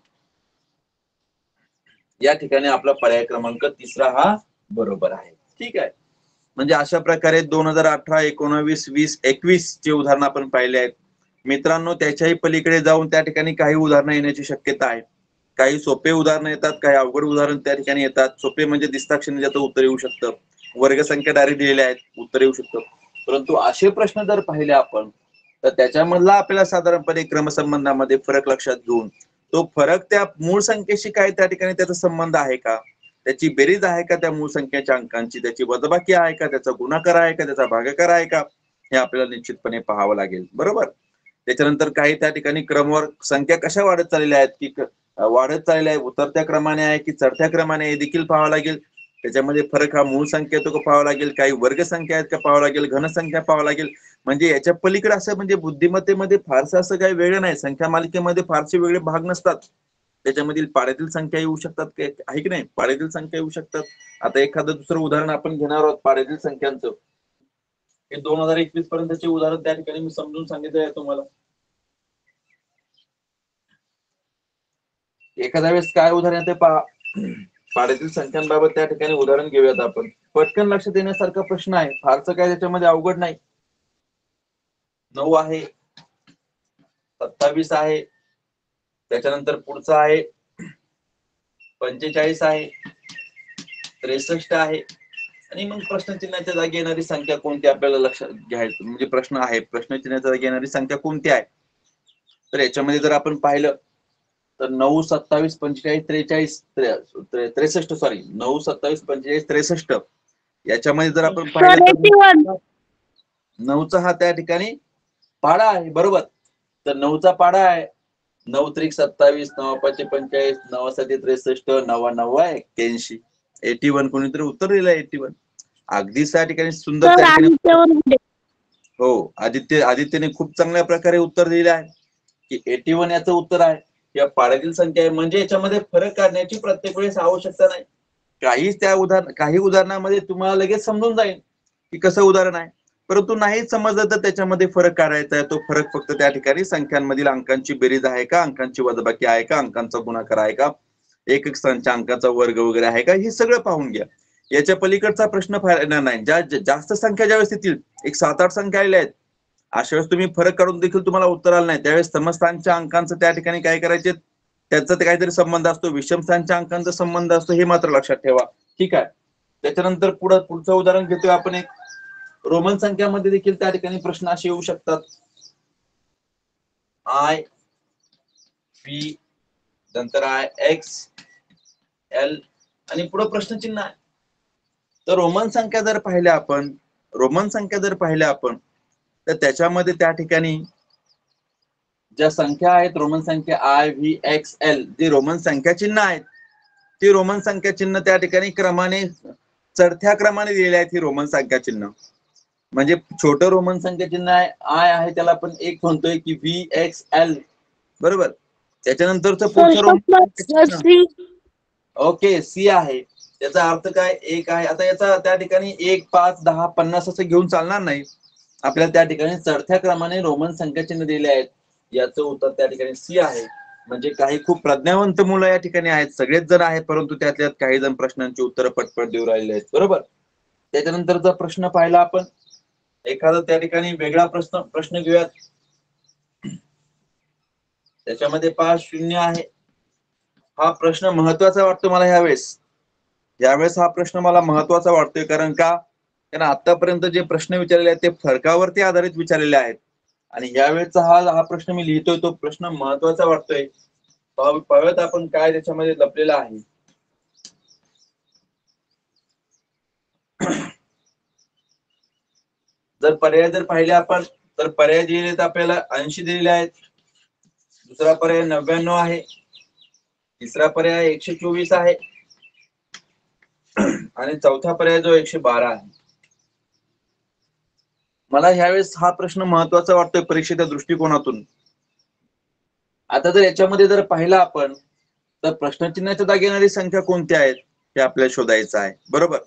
या ठिकाणी आपला पर्याय क्रमांक तिसरा हा बरोबर आहे. ठीक आहे. म्हणजे अशा प्रकारे दोन हजार अठरा एकोणावीस वीस एकवीस चे उदाहरण आपण पाहिले आहेत. मित्रांनो त्याच्याही पलीकडे जाऊन त्या ठिकाणी काही उदाहरणं येण्याची शक्यता आहे. काही सोपे उदाहरणं येतात काही अवघड उदाहरण त्या ठिकाणी येतात. सोपे म्हणजे दिसताक्षणी ज्याचं उत्तर येऊ शकतं. वर्गसंख्या डायरेक्ट दिलेल्या आहेत उत्तर येऊ शकतं. परंतु असे प्रश्न जर पाहिले आपण तर त्याच्यामधला आपल्याला साधारणपणे क्रमसंबंधामध्ये फरक लक्षात घेऊन तो फरक त्या मूळ संख्येशी काय त्या ठिकाणी त्याचा संबंध आहे का? त्याची बेरीज आहे का त्या मूळ संख्येच्या अंकांची? त्याची वजबाकी आहे का? त्याचा गुणाकार आहे का? त्याचा भागाकार आहे का? हे आपल्याला निश्चितपणे पाहावं लागेल. बरोबर? त्याच्यानंतर काही त्या ठिकाणी क्रमवार संख्या कशा वाढत चाललेल्या आहेत? की वाढत चाललेल्या आहे उतरत्या क्रमाने आहे की चढत्या क्रमाने हे देखील पाहावं लागेल. त्याच्यामध्ये फरक हा मूळ संख्या तो का पाहावा लागेल काही वर्ग संख्या आहेत का पाहावं लागेल घनसंख्या पाहावं लागेल. म्हणजे याच्या पलीकडे असं म्हणजे बुद्धिमत्तेमध्ये फारसं असं काही वेगळं नाही. संख्या मालिकेमध्ये फारसे वेगळे भाग नसतात. त्याच्यामधील पाड्यातील संख्या येऊ शकतात काय आहे की नाही? पाड्यातील संख्या येऊ शकतात. आता एखादं दुसरं उदाहरण आपण घेणार आहोत पाड्यातील संख्यांचं. हे दोन हजार एकवीस पर्यंतचे उदाहरण त्या ठिकाणी मी समजून सांगितलं आहे तुम्हाला. एखाद्या वेळेस काय उदाहरण येते पहा. पाड्यातील संख्यांबाबत त्या ठिकाणी उदाहरण घेऊयात आपण. पटकन लक्ष देण्यासारखा प्रश्न आहे. फारसं काय त्याच्यामध्ये अवघड नाही. नऊ आहे. सत्तावीस आहे. त्याच्यानंतर पुढचा आहे. पंचेचाळीस आहे. त्रेसष्ट आहे. आणि मग प्रश्नचिन्हाच्या जागी येणारी संख्या कोणती आपल्याला लक्षात घ्यायचं म्हणजे प्रश्न आहे. प्रश्नचिन्हाच्या जागी येणारी संख्या कोणती आहे? तर याच्यामध्ये जर आपण पाहिलं तर नऊ सत्तावीस पंचेचाळीस त्रेचाळीस त्रे- त्रे- त्रेसष्ट सॉरी नऊ सत्तावीस पंचेचाळीस त्रेसष्ट. याच्यामध्ये जर आपण पाहिलं नऊचा हा त्या ठिकाणी पाडा आहे बरोबर. तर नऊचा पाडा आहे. नऊ त्रिक सत्तावीस नवा पाचशे पंचेचाळीस नवा साती त्रेसष्ट नवा नवा एक्क्याऐंशी. एटी वन कोणीतरी उत्तर दिलं एटी वन. अगदी त्या ठिकाणी सुंदर हो आदित्य आदित्यने खूप चांगल्या प्रकारे उत्तर दिले आहे. की एटी वन याचं उत्तर आहे. या पाड्यातील संख्या आहे म्हणजे याच्यामध्ये फरक काढण्याची प्रत्येक वेळेस आवश्यकता नाही. काही त्या उदाहरण काही उदाहरणामध्ये तुम्हाला लगेच समजून जाईल की कसं उदाहरण आहे. परंतु नाही समजलं तर त्याच्यामध्ये फरक काढायचा आहे तो फरक फक्त त्या ठिकाणी संख्यांमधील अंकांची बेरीज आहे का अंकांची वजबाकी आहे का अंकांचा गुणाकार आहे का एक एक स्थानच्या अंकाचा वर्ग वगैरे आहे का हे सगळं पाहून घ्या. याच्या पलीकडचा प्रश्न फार नाही. ज्या ज्या- जास्त संख्या ज्यावेळेस येतील एक सात आठ संख्या आलेल्या आहेत अशा वेळेस तुम्ही फरक काढून देखील तुम्हाला उत्तर आलं नाही. त्यावेळेस समस्थानच्या अंकांचं त्या ठिकाणी काय करायचे? त्याचा ते काहीतरी संबंध असतो. विषमस्थानच्या अंकांचा संबंध असतो हे मात्र लक्षात ठेवा. ठीक आहे. त्याच्यानंतर पुढं पुढचं उदाहरण घेतोय आपण एक. रोमन संख्यामध्ये देखील त्या ठिकाणी प्रश्न असे येऊ शकतात. आय पी नंतर आय एक्स एल आणि पुढे प्रश्नचिन्ह आहे. तर रोमन संख्या जर पाहिल्या आपण रोमन संख्या जर पाहिल्या आपण तर त्याच्यामध्ये त्या ठिकाणी ज्या संख्या आहेत रोमन संख्या आय व्ही एक्स एल जी रोमन संख्या चिन्ह आहेत ती रोमन संख्या चिन्ह त्या ठिकाणी क्रमाने चढत्या क्रमाने दिलेली आहेत ही रोमन संख्या चिन्ह. म्हणजे छोटं रोमन संख्या चिन्ह आहे आय आहे त्याला आपण एक म्हणतोय की व्ही एक्स एल बरोबर? त्याच्यानंतरचं ओके सी आहे. त्याचा अर्थ काय? एक आहे. आता याचा त्या ठिकाणी एक पाच दहा पन्नास असं घेऊन चालणार नाही. आपल्याला त्या ठिकाणी चढत्या क्रमाने रोमन संख्या चिन्ह दिले आहेत. याचं उत्तर त्या ठिकाणी सी आहे. म्हणजे काही खूप प्रज्ञावंत मुलं या ठिकाणी आहेत. सगळेच जण आहेत परंतु त्यातल्यात काही जण प्रश्नांची उत्तरं पटपट देऊ राहिले आहेत. बरोबर? त्याच्यानंतरचा प्रश्न पाहिला आपण एखादा त्या ठिकाणी वेगळा प्रश्न प्रश्न घेऊयात. त्याच्यामध्ये पाच शून्य आहे. हा प्रश्न महत्त्वाचा वाटतो मला ह्यावेळेस. यावेळेस हा प्रश्न मला महत्त्वाचा वाटतोय. कारण का? कारण आतापर्यंत जे प्रश्न विचारलेले आहेत ते फरकावरती आधारित विचारलेले आहेत. आणि यावेळेचा हा हा प्रश्न मी लिहितोय तो प्रश्न महत्त्वाचा वाटतोय. पाहूयात आपण काय त्याच्यामध्ये लपलेला आहे. जर पर्याय जर पाहिले आपण तर पर्याय दिलेले आहेत आपल्याला ऐंशी दिलेले आहेत. दुसरा पर्याय नव्याण्णव आहे. तिसरा पर्याय एकशे चोवीस आहे. आणि चौथा पर्याय जो एकशे बारा आहे. मला ह्यावेळेस हा प्रश्न महत्त्वाचा वाटतोय परीक्षेच्या दृष्टिकोनातून. आता जर याच्यामध्ये जर पाहिलं आपण तर प्रश्नचिन्हाच्या जागी येणारी संख्या कोणत्या आहेत हे आपल्याला शोधायचं आहे. बरोबर?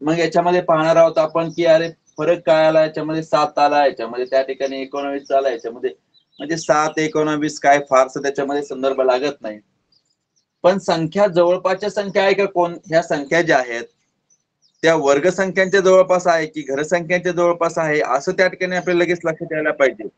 मग याच्यामध्ये पाहणार आहोत आपण की अरे फरक काय आला? याच्यामध्ये सात आला याच्यामध्ये त्या ठिकाणी एकोणावीस आला याच्यामध्ये म्हणजे सात एकोणावीस काय फारसं त्याच्यामध्ये संदर्भ लागत नाही. पण संख्या जवळपासच्या संख्या आहे का कोण? ह्या संख्या ज्या आहेत त्या वर्ग संख्यांच्या जवळपास आहे की घरसंख्यांच्या जवळपास आहे असं त्या ठिकाणी आपल्याला लगेच लक्षात यायला पाहिजे.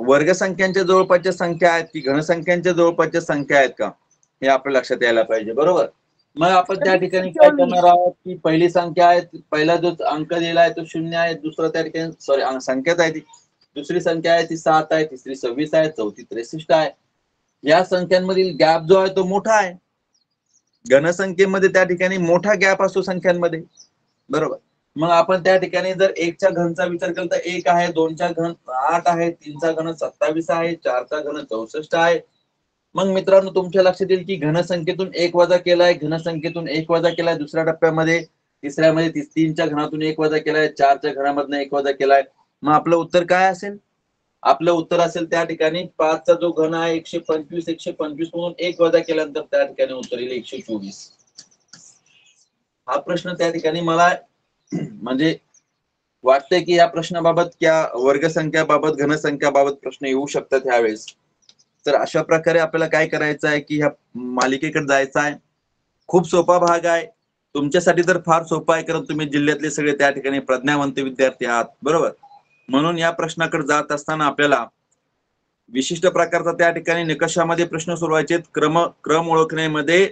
वर्ग संख्यांच्या जवळपासच्या संख्या आहेत की घनसंख्यांच्या जवळपासच्या संख्या आहेत का? हे आपल्या लक्षात यायला पाहिजे बरोबर? मग आपण त्या ठिकाणी काय करणार आहोत की पहिली संख्या आहे पहिला जो अंक दिला आहे तो शून्य आहे दुसरा त्या ठिकाणी सॉरी संख्याच आहे ती. दुसरी संख्या आहे ती सात आहे तिसरी सव्वीस आहे चौथी त्रेसष्ट आहे. या संख्यांमधील गॅप जो आहे तो मोठा आहे. घनसंख्येमध्ये त्या ठिकाणी मोठा गॅप असतो संख्यांमध्ये. बरोबर? मग आपण त्या ठिकाणी जर एकच्या घनचा विचार केला तर एक आहे दोनच्या घन आठ आहे तीनचा घन सत्तावीस आहे चारचा घन चौसष्ट आहे. मग मित्रांनो तुमच्या लक्षात येईल की घनसंख्येतून एक वजा केलाय घनसंख्येतून एक वजा केलाय दुसऱ्या टप्प्यामध्ये तिसऱ्यामध्ये तीनच्या घनातून एक वजा केलाय चारच्या घनामधून एक वजा केलाय. मग आपलं उत्तर काय असेल? आपलं उत्तर असेल त्या ठिकाणी पाचचा जो घन आहे एकशे पंचवीस एकशे पंचवीस म्हणून एक वजा केल्यानंतर त्या ठिकाणी उत्तर येईल एकशे चोवीस. हा प्रश्न त्या ठिकाणी मला म्हणजे वाटतंय की या प्रश्नाबाबत क्या वर्गसंख्याबाबत घनसंख्याबाबत प्रश्न येऊ शकतात ह्यावेळेस. तर अशा प्रकारे आपल्याला काय करायचं आहे की ह्या मालिकेकडे जायचं आहे. खूप सोपा भाग आहे. तुमच्यासाठी तर फार सोपा आहे कारण तुम्ही जिल्ह्यातले सगळे त्या ठिकाणी प्रज्ञावंत विद्यार्थी आहात. बरोबर? म्हणून या प्रश्नाकडे जात असताना आपल्याला विशिष्ट प्रकारचा त्या ठिकाणी निकषामध्ये प्रश्न सोडवायचे क्रम क्रम ओळखण्यामध्ये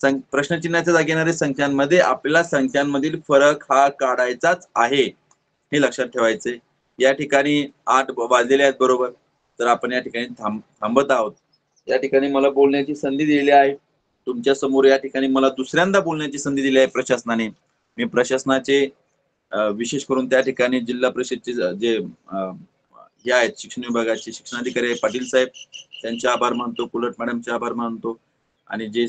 प्रश्नचिन्हाच्या जागी येणाऱ्या संख्यांमध्ये आपल्याला संख्यांमधील फरक हा काढायचाच आहे हे लक्षात ठेवायचे. या ठिकाणी आठ वाजलेले आहेत बरोबर. तर आपण या ठिकाणी थांब थांबत आहोत. या ठिकाणी मला बोलण्याची संधी दिलेली आहे. तुमच्यासमोर या ठिकाणी मला दुसऱ्यांदा बोलण्याची संधी दिली आहे प्रशासनाने. मी प्रशासनाचे विशेष करून त्या ठिकाणी जिल्हा परिषदचे जे हे आहेत शिक्षण विभागाचे शिक्षणाधिकारी पाटील साहेब. त्यांचे आभार मानतो कुलट मॅडमचे आभार मानतो. आणि जे